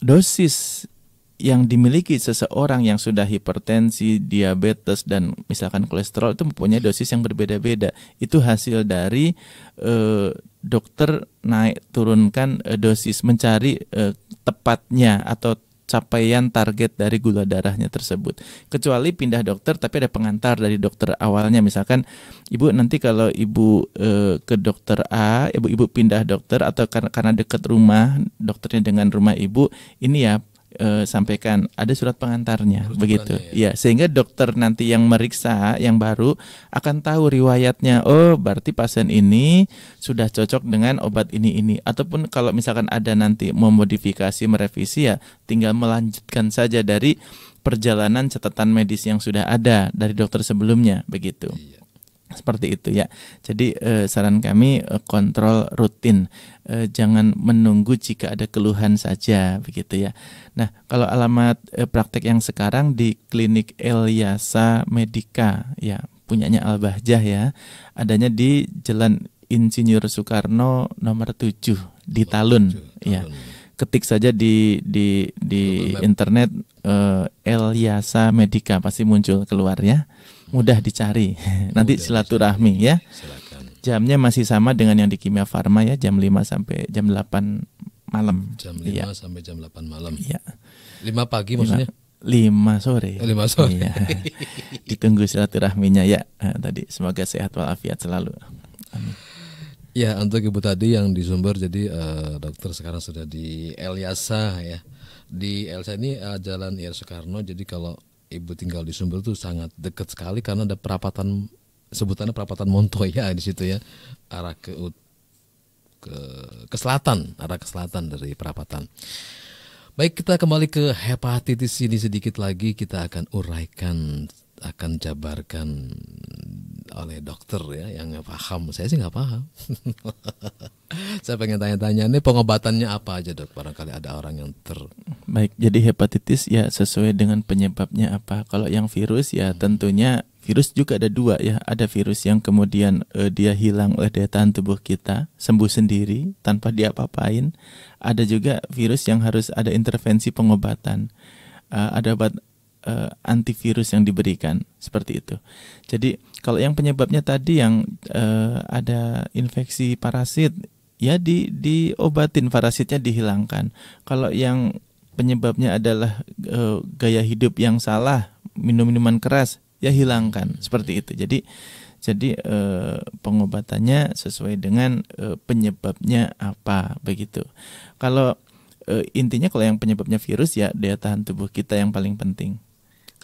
dosis yang dimiliki seseorang yang sudah hipertensi, diabetes dan misalkan kolesterol itu mempunyai dosis yang berbeda-beda. Itu hasil dari eh, dokter naik turunkan eh, dosis mencari eh, tepatnya atau capaian target dari gula darahnya tersebut. Kecuali pindah dokter tapi ada pengantar dari dokter awalnya misalkan ibu nanti kalau ibu eh, ke dokter A, ibu ibu pindah dokter atau karena karena dekat rumah dokternya dengan rumah ibu, ini ya eh, sampaikan ada surat pengantarnya Rujukannya begitu. ya. Ya, sehingga dokter nanti yang meriksa yang baru akan tahu riwayatnya. Oh, berarti pasien ini sudah cocok dengan obat ini ini. Ataupun kalau misalkan ada nanti memodifikasi, merevisi ya, tinggal melanjutkan saja dari perjalanan catatan medis yang sudah ada dari dokter sebelumnya begitu. Iya. Seperti itu ya. Jadi eh, saran kami eh, kontrol rutin. Eh, jangan menunggu jika ada keluhan saja begitu ya. Nah, kalau alamat eh, praktek yang sekarang di Klinik Elyasa Medika ya, punyanya Al Bahjah ya. Adanya di Jalan Insinyur Soekarno nomor 7 di Talun ya. Talun. Ketik saja di di di Google internet eh, Elyasa Medika pasti muncul keluar ya. Mudah dicari. [LAUGHS] Nanti Mudah silaturahmi ya. Silakan. Jamnya masih sama dengan yang di Kimia Farma ya, jam 5 sampai jam 8 malam. Jam 5 Iya. sampai jam 8 malam. Iya. 5 pagi maksudnya? 5 sore. Oh, 5 sore. Iya. [LAUGHS] Ditunggu silaturahminya ya. Eh, tadi semoga sehat walafiat selalu. Amin. Ya untuk ibu tadi yang di Sumber jadi eh, dokter sekarang sudah di Elyasa ya di Elyasa ini eh, Jalan Ir Soekarno jadi kalau ibu tinggal di Sumber tuh sangat dekat sekali karena ada perapatan sebutannya perapatan Montoya di situ ya arah ke ke ke selatan arah ke selatan dari perapatan. Baik kita kembali ke hepatitis ini sedikit lagi kita akan uraikan akan jabarkan oleh dokter ya yang paham saya sih nggak paham [LAUGHS] saya pengen tanya-tanya ini pengobatannya apa aja dok barangkali ada orang yang ter Baik, jadi hepatitis ya sesuai dengan penyebabnya apa. Kalau yang virus ya tentunya virus juga ada dua ya. Ada virus yang kemudian eh, dia hilang oleh daya tahan tubuh kita, sembuh sendiri tanpa diapa-apain. Ada juga virus yang harus ada intervensi pengobatan. Eh, ada obat eh, antivirus yang diberikan seperti itu. Jadi kalau yang penyebabnya tadi yang eh, ada infeksi parasit ya di diobatin parasitnya dihilangkan. Kalau yang penyebabnya adalah eh, gaya hidup yang salah, minum minuman keras, ya hilangkan seperti itu. Jadi jadi eh, pengobatannya sesuai dengan eh, penyebabnya apa begitu. Kalau eh, intinya kalau yang penyebabnya virus ya daya tahan tubuh kita yang paling penting.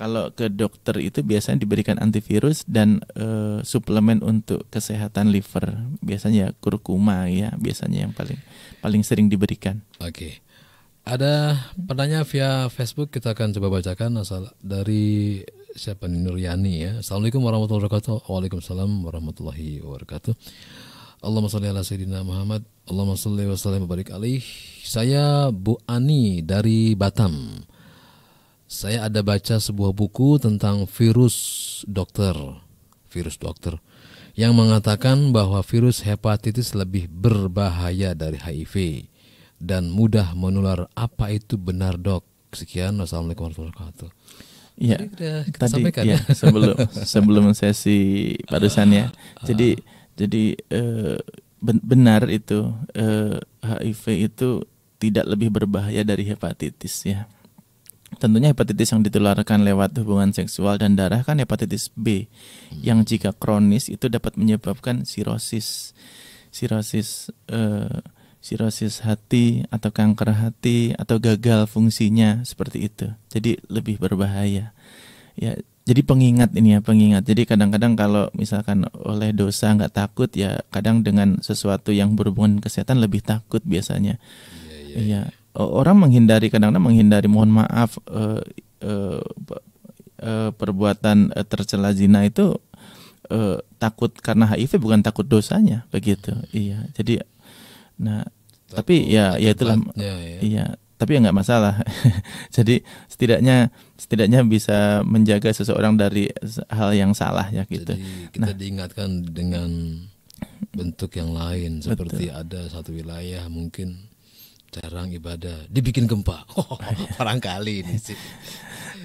Kalau ke dokter itu biasanya diberikan antivirus dan eh, suplemen untuk kesehatan liver. Biasanya kurkuma ya, biasanya yang paling paling sering diberikan. oke. Ada pertanyaan via Facebook kita akan coba bacakan asal dari siapa nih? Nuryani ya. Assalamualaikum warahmatullahi wabarakatuh. Waalaikumsalam warahmatullahi wabarakatuh. Allahumma sholli ala sayyidina Muhammad. Allahumma sallim wa barik alaih. Saya Bu Ani dari Batam Saya ada baca sebuah buku tentang virus dokter Virus dokter yang mengatakan bahwa virus hepatitis lebih berbahaya dari HIV dan mudah menular. Apa itu benar dok? Sekian, wassalamualaikum warahmatullahi wabarakatuh. Iya, Tadi kita, tadi sampaikan ya, ya. sebelum sebelum sesi barusan ya. Jadi jadi eh, ben- benar itu eh, HIV itu tidak lebih berbahaya dari hepatitis ya. Tentunya hepatitis yang ditularkan lewat hubungan seksual dan darah kan hepatitis B yang jika kronis itu dapat menyebabkan sirosis sirosis eh, sirosis hati atau kanker hati atau gagal fungsinya seperti itu. Jadi lebih berbahaya. Ya, jadi pengingat ini ya pengingat. Jadi kadang-kadang kalau misalkan oleh dosa nggak takut ya kadang dengan sesuatu yang berhubungan kesehatan lebih takut biasanya. Iya. O- Orang menghindari kadang-kadang menghindari mohon maaf eh, eh, eh, perbuatan eh, tercela zina itu eh, takut karena HIV bukan takut dosanya begitu. Iya. Jadi nah tapi ya ya itulah Akibatnya ya. iya tapi ya nggak masalah [LAUGHS] jadi setidaknya setidaknya bisa menjaga seseorang dari hal yang salah ya gitu Jadi kita diingatkan dengan bentuk yang lain seperti ada satu wilayah mungkin jarang ibadah dibikin gempa. Oh, [LAUGHS] barangkali ini sih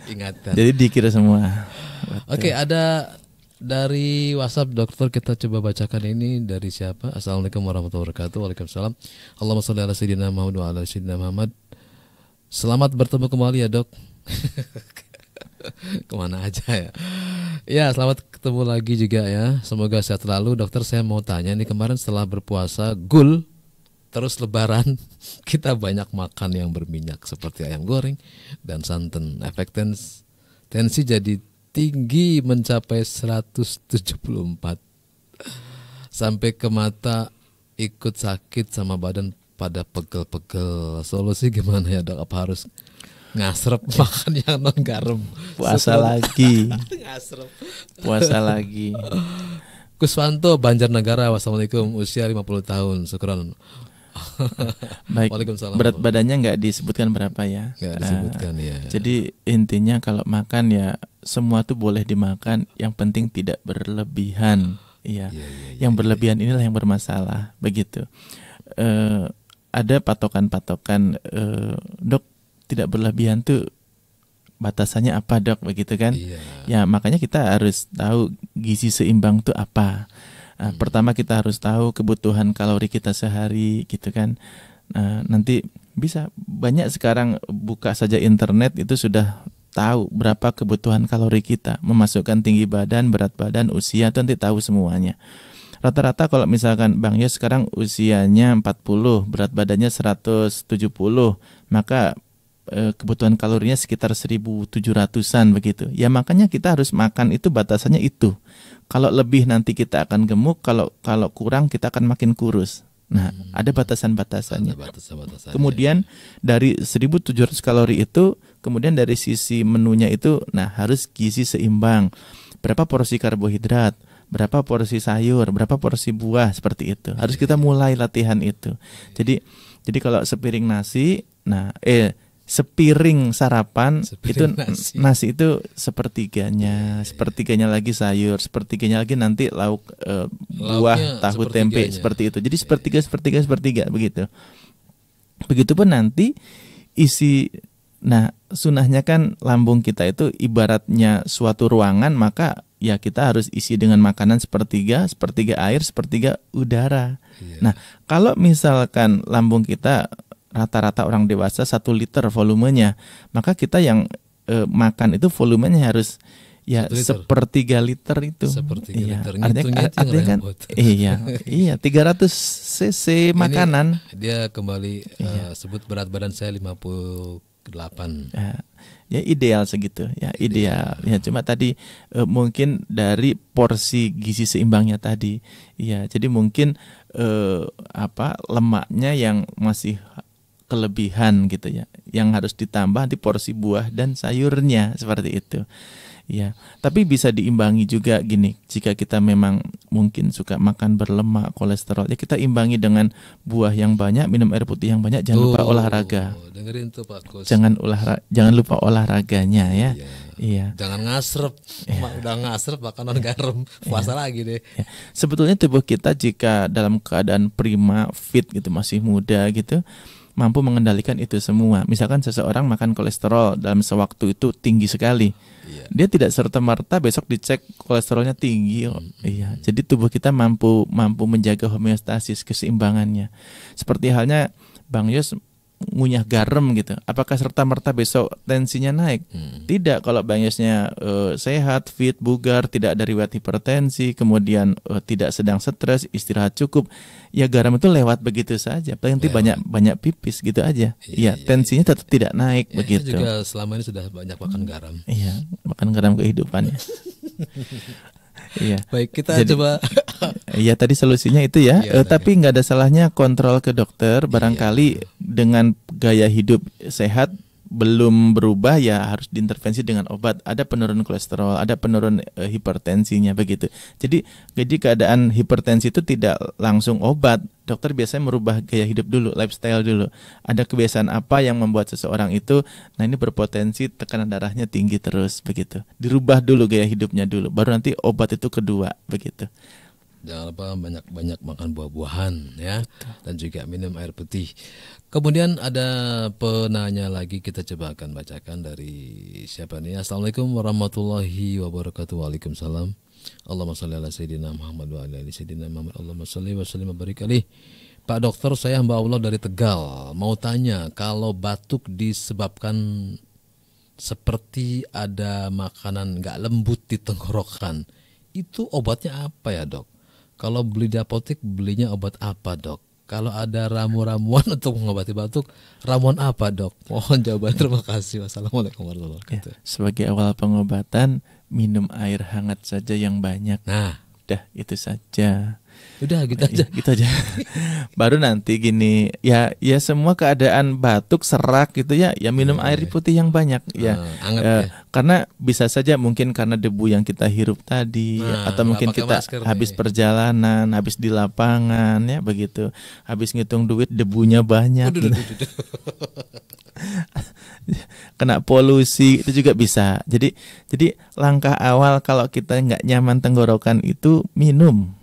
ingatan. jadi dikira semua Oke, ada dari WhatsApp dokter kita coba bacakan ini dari siapa? Assalamualaikum warahmatullahi wabarakatuh. Waalaikumsalam. Allahumma sholli ala sayyidina Muhammad wa ala sayyidina Muhammad. Selamat bertemu kembali ya, Dok. [LAUGHS] Ke mana aja ya? Ya, selamat ketemu lagi juga ya. Semoga sehat selalu. Dokter, saya mau tanya nih kemarin setelah berpuasa gul terus lebaran [LAUGHS] kita banyak makan yang berminyak seperti ayam goreng dan santan. Efek tens- tensi jadi tinggi mencapai 174 sampai ke mata ikut sakit sama badan pada pegel-pegel. Solusi gimana ya dok? Apa harus ngasrep [LAUGHS] makan yang non garam? puasa lagi [LAUGHS] ngasrep. puasa lagi Kuswanto Banjarnegara Wassalamualaikum usia 50 tahun Syukran [LAUGHS] baik Waalaikumsalam. berat badannya nggak disebutkan berapa ya? Nggak Ah, disebutkan ya jadi intinya kalau makan ya semua tuh boleh dimakan yang penting tidak berlebihan. Iya. Iya, iya, iya, yang berlebihan inilah yang bermasalah begitu. Eh, ada patokan-patokan eh, dok tidak berlebihan tuh batasannya apa dok? Begitu kan? Iya. Ya makanya kita harus tahu gizi seimbang itu apa Nah, Hmm. pertama kita harus tahu kebutuhan kalori kita sehari gitu kan. Nah, nanti bisa banyak sekarang buka saja internet itu sudah tahu berapa kebutuhan kalori kita. Memasukkan tinggi badan berat badan usia itu nanti tahu semuanya. Rata-rata kalau misalkan Bang Yos sekarang usianya 40 berat badannya 170 maka kebutuhan kalorinya sekitar 1700-an begitu. Ya makanya kita harus makan itu batasannya itu. Kalau lebih nanti kita akan gemuk, kalau kalau kurang kita akan makin kurus. Nah, ada batasan-batasannya. Ada batasan-batasannya. Kemudian dari 1700 kalori itu, kemudian dari sisi menunya itu nah harus gizi seimbang. Berapa porsi karbohidrat, berapa porsi sayur, berapa porsi buah seperti itu. Harus kita mulai latihan itu. Jadi jadi kalau sepiring nasi, nah eh sepiring sarapan Sepiring itu nasi. nasi. itu sepertiganya, sepertiganya lagi sayur, sepertiganya lagi nanti lauk eh, buah, Lauknya tahu tempe seperti itu. Jadi sepertiga sepertiga sepertiga begitu. Begitupun nanti isi nah sunahnya kan lambung kita itu ibaratnya suatu ruangan maka ya kita harus isi dengan makanan sepertiga, sepertiga air, sepertiga udara. Iya. Nah, kalau misalkan lambung kita rata-rata orang dewasa satu liter volumenya, maka kita yang eh, makan itu volumenya harus ya sepertiga liter itu. Sepertiga iya. liter. Artinya, artinya kan iya, [LAUGHS] iya 300 cc makanan. Dia kembali Iya. eh, sebut berat badan saya 58. Ya, ya ideal segitu ya ideal ya cuma tadi eh, mungkin dari porsi gizi seimbangnya tadi ya jadi mungkin eh, apa lemaknya yang masih kelebihan gitu ya yang harus ditambah nanti porsi buah dan sayurnya seperti itu Ya, tapi bisa diimbangi juga gini, jika kita memang mungkin suka makan berlemak, kolesterol, ya kita imbangi dengan buah yang banyak, minum air putih yang banyak, jangan lupa Tuh, olahraga. Dengerin tuh Pak Kus. Jangan olahraga, jangan lupa olahraganya ya. Iya. Iya. Jangan ngasrep. Ma- Udah ngasrep makanan garam. [LAUGHS] Puasa lagi deh. Ya. Sebetulnya tubuh kita jika dalam keadaan prima, fit gitu, masih muda gitu, mampu mengendalikan itu semua. Misalkan seseorang makan kolesterol dalam sewaktu itu tinggi sekali. Iya. Dia tidak serta merta besok dicek kolesterolnya tinggi. Oh, Iya. Jadi tubuh kita mampu mampu menjaga homeostasis keseimbangannya. Seperti halnya Bang Yos ngunyah garam gitu. Apakah serta merta besok tensinya naik? Hmm. Tidak, kalau Bang Yosnya eh, sehat, fit, bugar, tidak ada riwayat hipertensi, kemudian eh, tidak sedang stres, istirahat cukup, ya garam itu lewat begitu saja. Paling nanti banyak banyak pipis gitu aja. Iya, Iya, iya, tensinya tetap tidak naik Ya, begitu. Saya juga selama ini sudah banyak makan garam. Iya, makan garam kehidupannya. [LAUGHS] Iya. Baik, kita Jadi- coba [LAUGHS] Iya tadi solusinya itu ya, Iya, tadi. tapi nggak ada salahnya kontrol ke dokter. Barangkali dengan gaya hidup sehat belum berubah ya harus diintervensi dengan obat. Ada penurun kolesterol, ada penurun eh, hipertensinya begitu. Jadi jadi keadaan hipertensi itu tidak langsung obat. Dokter biasanya merubah gaya hidup dulu, lifestyle dulu. Ada kebiasaan apa yang membuat seseorang itu, nah ini berpotensi tekanan darahnya tinggi terus begitu. Dirubah dulu gaya hidupnya dulu, baru nanti obat itu kedua begitu. jangan lupa banyak-banyak makan buah-buahan ya dan juga minum air putih. Kemudian ada penanya lagi kita coba akan bacakan dari siapa nih? Assalamualaikum warahmatullahi wabarakatuh. Waalaikumsalam. Allahumma sholli ala sayyidina Muhammad wa ala ali sayyidina Muhammad. Allahumma sholli wa sallim. Pak dokter, saya hamba Allah dari Tegal. Mau tanya, kalau batuk disebabkan seperti ada makanan nggak lembut di tenggorokan, itu obatnya apa ya dok? Kalau beli di apotek belinya obat apa dok? Kalau ada ramu-ramuan [LAUGHS] untuk mengobati batuk, ramuan apa dok? Mohon jawaban. Terima kasih. Wassalamualaikum warahmatullahi Ya, wabarakatuh. sebagai awal pengobatan minum air hangat saja yang banyak. Nah, Udah itu saja. Udah gitu aja. Ya, gitu aja. [LAUGHS] Baru nanti gini, ya ya semua keadaan batuk, serak gitu ya, ya minum air putih yang banyak ya. Nah, hangat Eh, ya. Karena bisa saja mungkin karena debu yang kita hirup tadi Nah, atau mungkin kita masker habis nih. perjalanan, habis di lapangan ya begitu. Habis ngitung duit debunya banyak. Udah, gitu. udah, udah. kena polusi itu juga bisa. Jadi jadi langkah awal kalau kita nggak nyaman tenggorokan itu minum,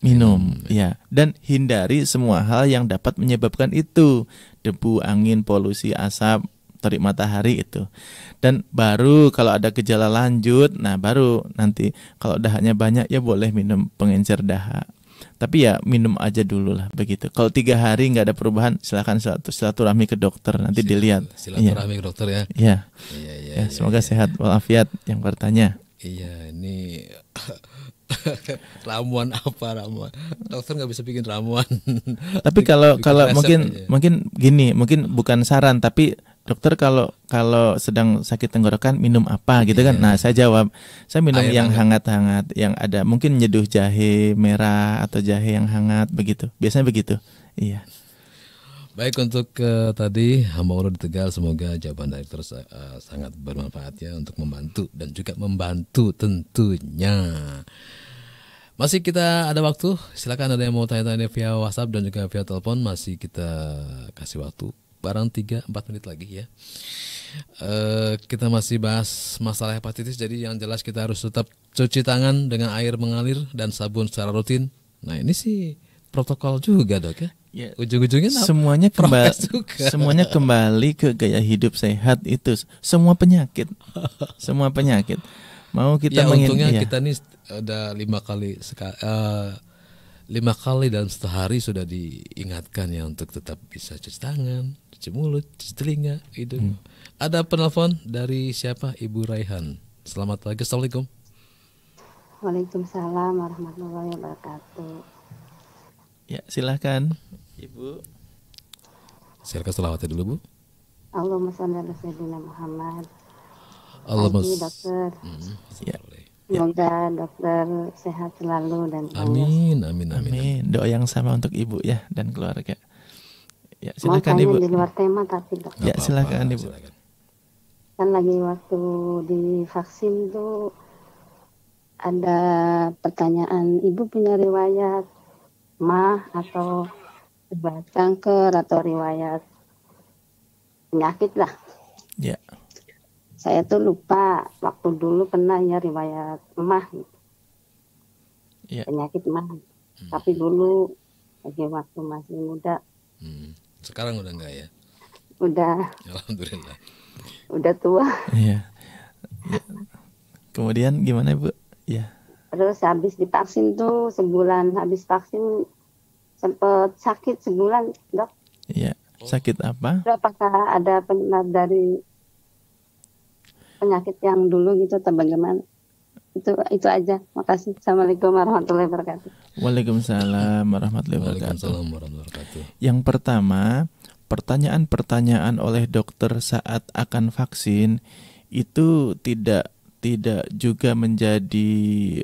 minum, ya. Dan hindari semua hal yang dapat menyebabkan itu debu, angin, polusi, asap, terik matahari itu. Dan baru kalau ada gejala lanjut, nah baru nanti kalau dahaknya banyak ya boleh minum pengencer dahak. Tapi ya minum aja dulu lah begitu. Kalau tiga hari nggak ada perubahan, silakan silatu- silaturahmi ke dokter nanti dilihat. Iya. Silaturahmi ke dokter ya. Iya. Iya, iya, Ya, iya, semoga sehat walafiat yang bertanya. Iya, ini [LAUGHS] ramuan apa ramuan? Dokter nggak bisa bikin ramuan. Tapi kalau Bikin kalau mungkin aja. mungkin gini, mungkin bukan saran tapi dokter kalau kalau sedang sakit tenggorokan minum apa gitu kan. Nah, saya jawab, saya minum Iya. Air yang hangat-hangat yang ada mungkin nyeduh jahe merah atau jahe yang hangat begitu. Biasanya begitu. Iya. Baik untuk eh, tadi hamba Allah di Tegal semoga jawaban dari dokter eh, sangat bermanfaat ya untuk membantu dan juga membantu tentunya. Masih kita ada waktu, silakan ada yang mau tanya-tanya via WhatsApp dan juga via telepon masih kita kasih waktu barang 3 4 menit lagi ya. Eh, kita masih bahas masalah hepatitis jadi yang jelas kita harus tetap cuci tangan dengan air mengalir dan sabun secara rutin. Nah, ini sih protokol juga, Dok ya. Ya, Ujung-ujungnya semuanya [LAUGHS] kembali semuanya kembali ke gaya hidup sehat itu semua penyakit [LAUGHS] semua penyakit mau kita ya mengin- untungnya iya. kita nih ada lima kali seka- eh, lima kali dalam satu hari sudah diingatkan ya untuk tetap bisa cuci tangan, cuci mulut, cuci telinga, hidung. Hmm. Ada penelpon dari siapa? Ibu Raihan. Selamat pagi, assalamualaikum. Waalaikumsalam warahmatullahi wabarakatuh. ya silahkan ibu Silakan selawatnya dulu bu. Allahumma sholli ala sayyidina Muhammad. Allahumma Pagi dokter. Hmm, Ya. Semoga dokter sehat selalu dan Amin, amin, amin. amin doa yang sama untuk ibu ya dan keluarga ya Mau tanya ibu di luar tema tapi dok. Ya, silakan, Ibu. silakan. kan lagi waktu di vaksin tuh ada pertanyaan ibu punya riwayat mah atau riwayat kanker atau riwayat penyakit lah Ya. saya tuh lupa waktu dulu pernah ya riwayat emah Ya. penyakit emah tapi dulu lagi waktu masih muda Hmm. Sekarang udah enggak ya? udah Alhamdulillah. udah tua Iya. Ya. Kemudian gimana Bu? Ya. terus habis divaksin tuh sebulan habis vaksin sempet sakit sebulan dok Iya. Sakit apa? Itu apakah ada penyebab dari penyakit yang dulu gitu atau bagaimana itu itu aja makasih assalamualaikum warahmatullahi wabarakatuh Waalaikumsalam warahmatullahi wabarakatuh. Waalaikumsalam warahmatullahi wabarakatuh. Yang pertama, pertanyaan-pertanyaan oleh dokter saat akan vaksin itu tidak tidak juga menjadi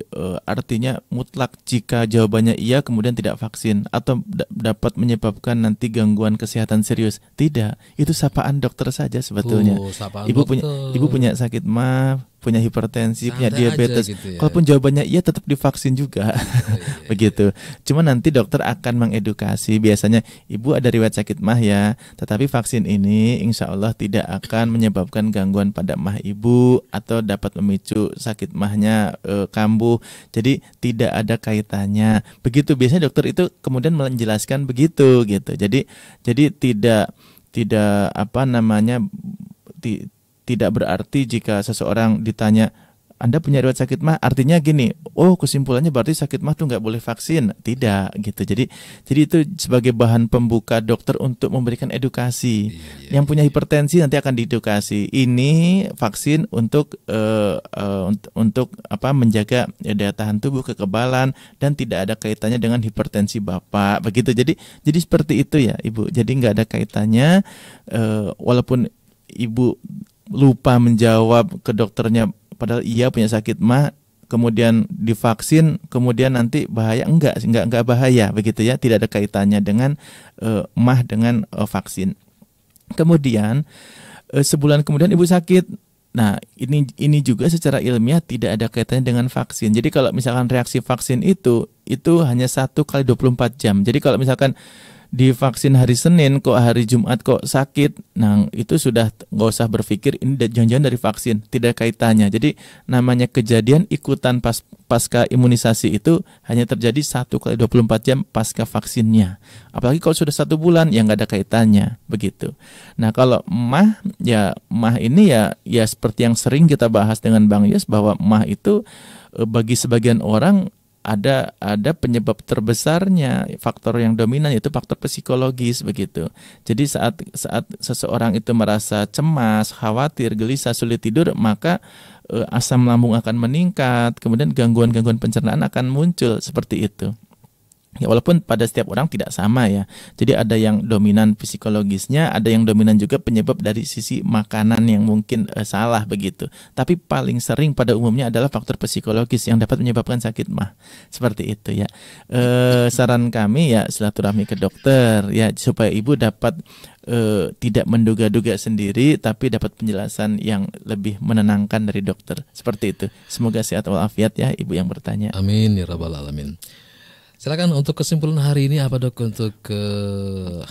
eh, artinya mutlak jika jawabannya iya kemudian tidak vaksin atau da- dapat menyebabkan nanti gangguan kesehatan serius. Tidak, itu sapaan dokter saja sebetulnya. Sapaan Ibu punya dokter. ibu punya sakit mah, punya hipertensi, punya Santai aja diabetes. gitu ya. Kalaupun jawabannya iya tetap divaksin juga. Oh, iya, iya. [LAUGHS] begitu. Cuma nanti dokter akan mengedukasi. Biasanya ibu ada riwayat sakit mah ya, tetapi vaksin ini insya Allah tidak akan menyebabkan gangguan pada mah ibu atau dapat memicu sakit mahnya eh, kambuh. Jadi tidak ada kaitannya. Begitu biasanya dokter itu kemudian menjelaskan begitu gitu. Jadi jadi tidak tidak apa namanya ti- tidak berarti jika seseorang ditanya anda punya riwayat sakit mah? Artinya gini oh kesimpulannya berarti sakit mah tuh nggak boleh vaksin. Tidak gitu. Jadi jadi itu sebagai bahan pembuka dokter untuk memberikan edukasi. Iya, yang punya hipertensi nanti akan diedukasi. Ini vaksin untuk eh, eh, untuk, untuk apa menjaga daya tahan tubuh kekebalan dan tidak ada kaitannya dengan hipertensi bapak. Begitu. Jadi jadi seperti itu ya ibu. Jadi nggak ada kaitannya eh, walaupun ibu lupa menjawab ke dokternya padahal iya punya sakit mah kemudian divaksin kemudian nanti bahaya. Enggak enggak enggak bahaya begitu ya. Tidak ada kaitannya dengan eh, mah dengan eh, vaksin. Kemudian eh, sebulan kemudian ibu sakit. Nah ini ini juga secara ilmiah tidak ada kaitannya dengan vaksin. Jadi kalau misalkan reaksi vaksin itu itu hanya satu kali 24 jam. Jadi kalau misalkan divaksin hari Senin kok hari Jumat kok sakit. Nah itu sudah nggak usah berpikir ini jangan-jangan dari vaksin tidak kaitannya. Jadi namanya kejadian ikutan pas pasca imunisasi itu hanya terjadi satu kali 24 jam pasca vaksinnya. Apalagi kalau sudah satu bulan ya nggak ada kaitannya begitu. Nah kalau mah ya mah ini ya ya seperti yang sering kita bahas dengan Bang Yus bahwa mah itu eh, bagi sebagian orang ada ada penyebab terbesarnya faktor yang dominan yaitu faktor psikologis begitu. Jadi saat saat seseorang itu merasa cemas, khawatir, gelisah, sulit tidur, maka eh, asam lambung akan meningkat, kemudian gangguan-gangguan pencernaan akan muncul seperti itu. Ya walaupun pada setiap orang tidak sama ya. Jadi ada yang dominan psikologisnya, ada yang dominan juga penyebab dari sisi makanan yang mungkin eh, salah begitu. Tapi paling sering pada umumnya adalah faktor psikologis yang dapat menyebabkan sakit mah. Seperti itu ya. Eh, saran kami ya silaturahmi ke dokter ya supaya ibu dapat eh, tidak menduga-duga sendiri tapi dapat penjelasan yang lebih menenangkan dari dokter. Seperti itu. Semoga sehat walafiat ya ibu yang bertanya. Amin ya rabbal alamin. Silakan untuk kesimpulan hari ini apa dok untuk ke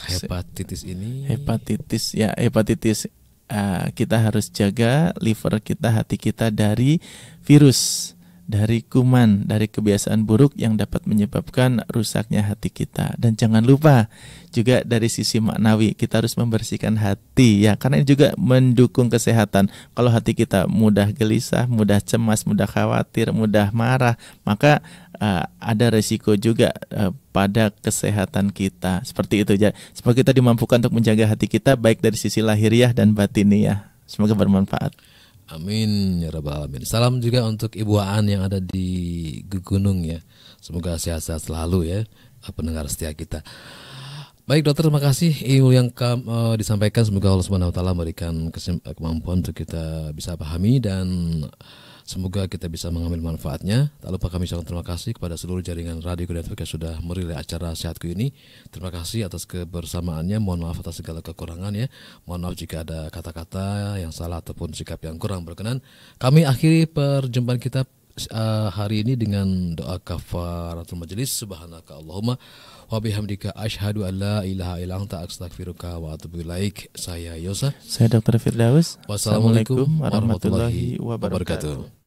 hepatitis ini? hepatitis ya hepatitis uh, kita harus jaga liver kita hati kita dari virus dari kuman dari kebiasaan buruk yang dapat menyebabkan rusaknya hati kita. Dan jangan lupa juga dari sisi maknawi kita harus membersihkan hati ya karena ini juga mendukung kesehatan. Kalau hati kita mudah gelisah mudah cemas mudah khawatir mudah marah maka uh, ada resiko juga uh, pada kesehatan kita. Seperti itu ya semoga kita dimampukan untuk menjaga hati kita baik dari sisi lahiriah dan batiniah. Semoga bermanfaat Amin ya rabbal alamin. Salam juga untuk Ibu Aan yang ada di Gunung ya. Semoga sehat-sehat selalu ya pendengar setia kita. Baik dokter, terima kasih ilmu yang eh, disampaikan. Semoga Allah Subhanahu Wa Taala memberikan kesim- kemampuan untuk kita bisa pahami dan Semoga kita bisa mengambil manfaatnya. Tak lupa kami ucapkan terima kasih kepada seluruh jaringan Radio Kudat yang sudah merilai acara Sehatku ini. Terima kasih atas kebersamaannya. Mohon maaf atas segala kekurangan ya. Mohon maaf jika ada kata-kata yang salah ataupun sikap yang kurang berkenan. Kami akhiri perjumpaan kita uh, hari ini dengan doa kafaratul majelis subhanaka Allahumma wa bihamdika asyhadu an la ilaha illa anta astaghfiruka wa atubu ilaik saya Yosa Saya Dr. Firdaus. wassalamualaikum warahmatullahi wabarakatuh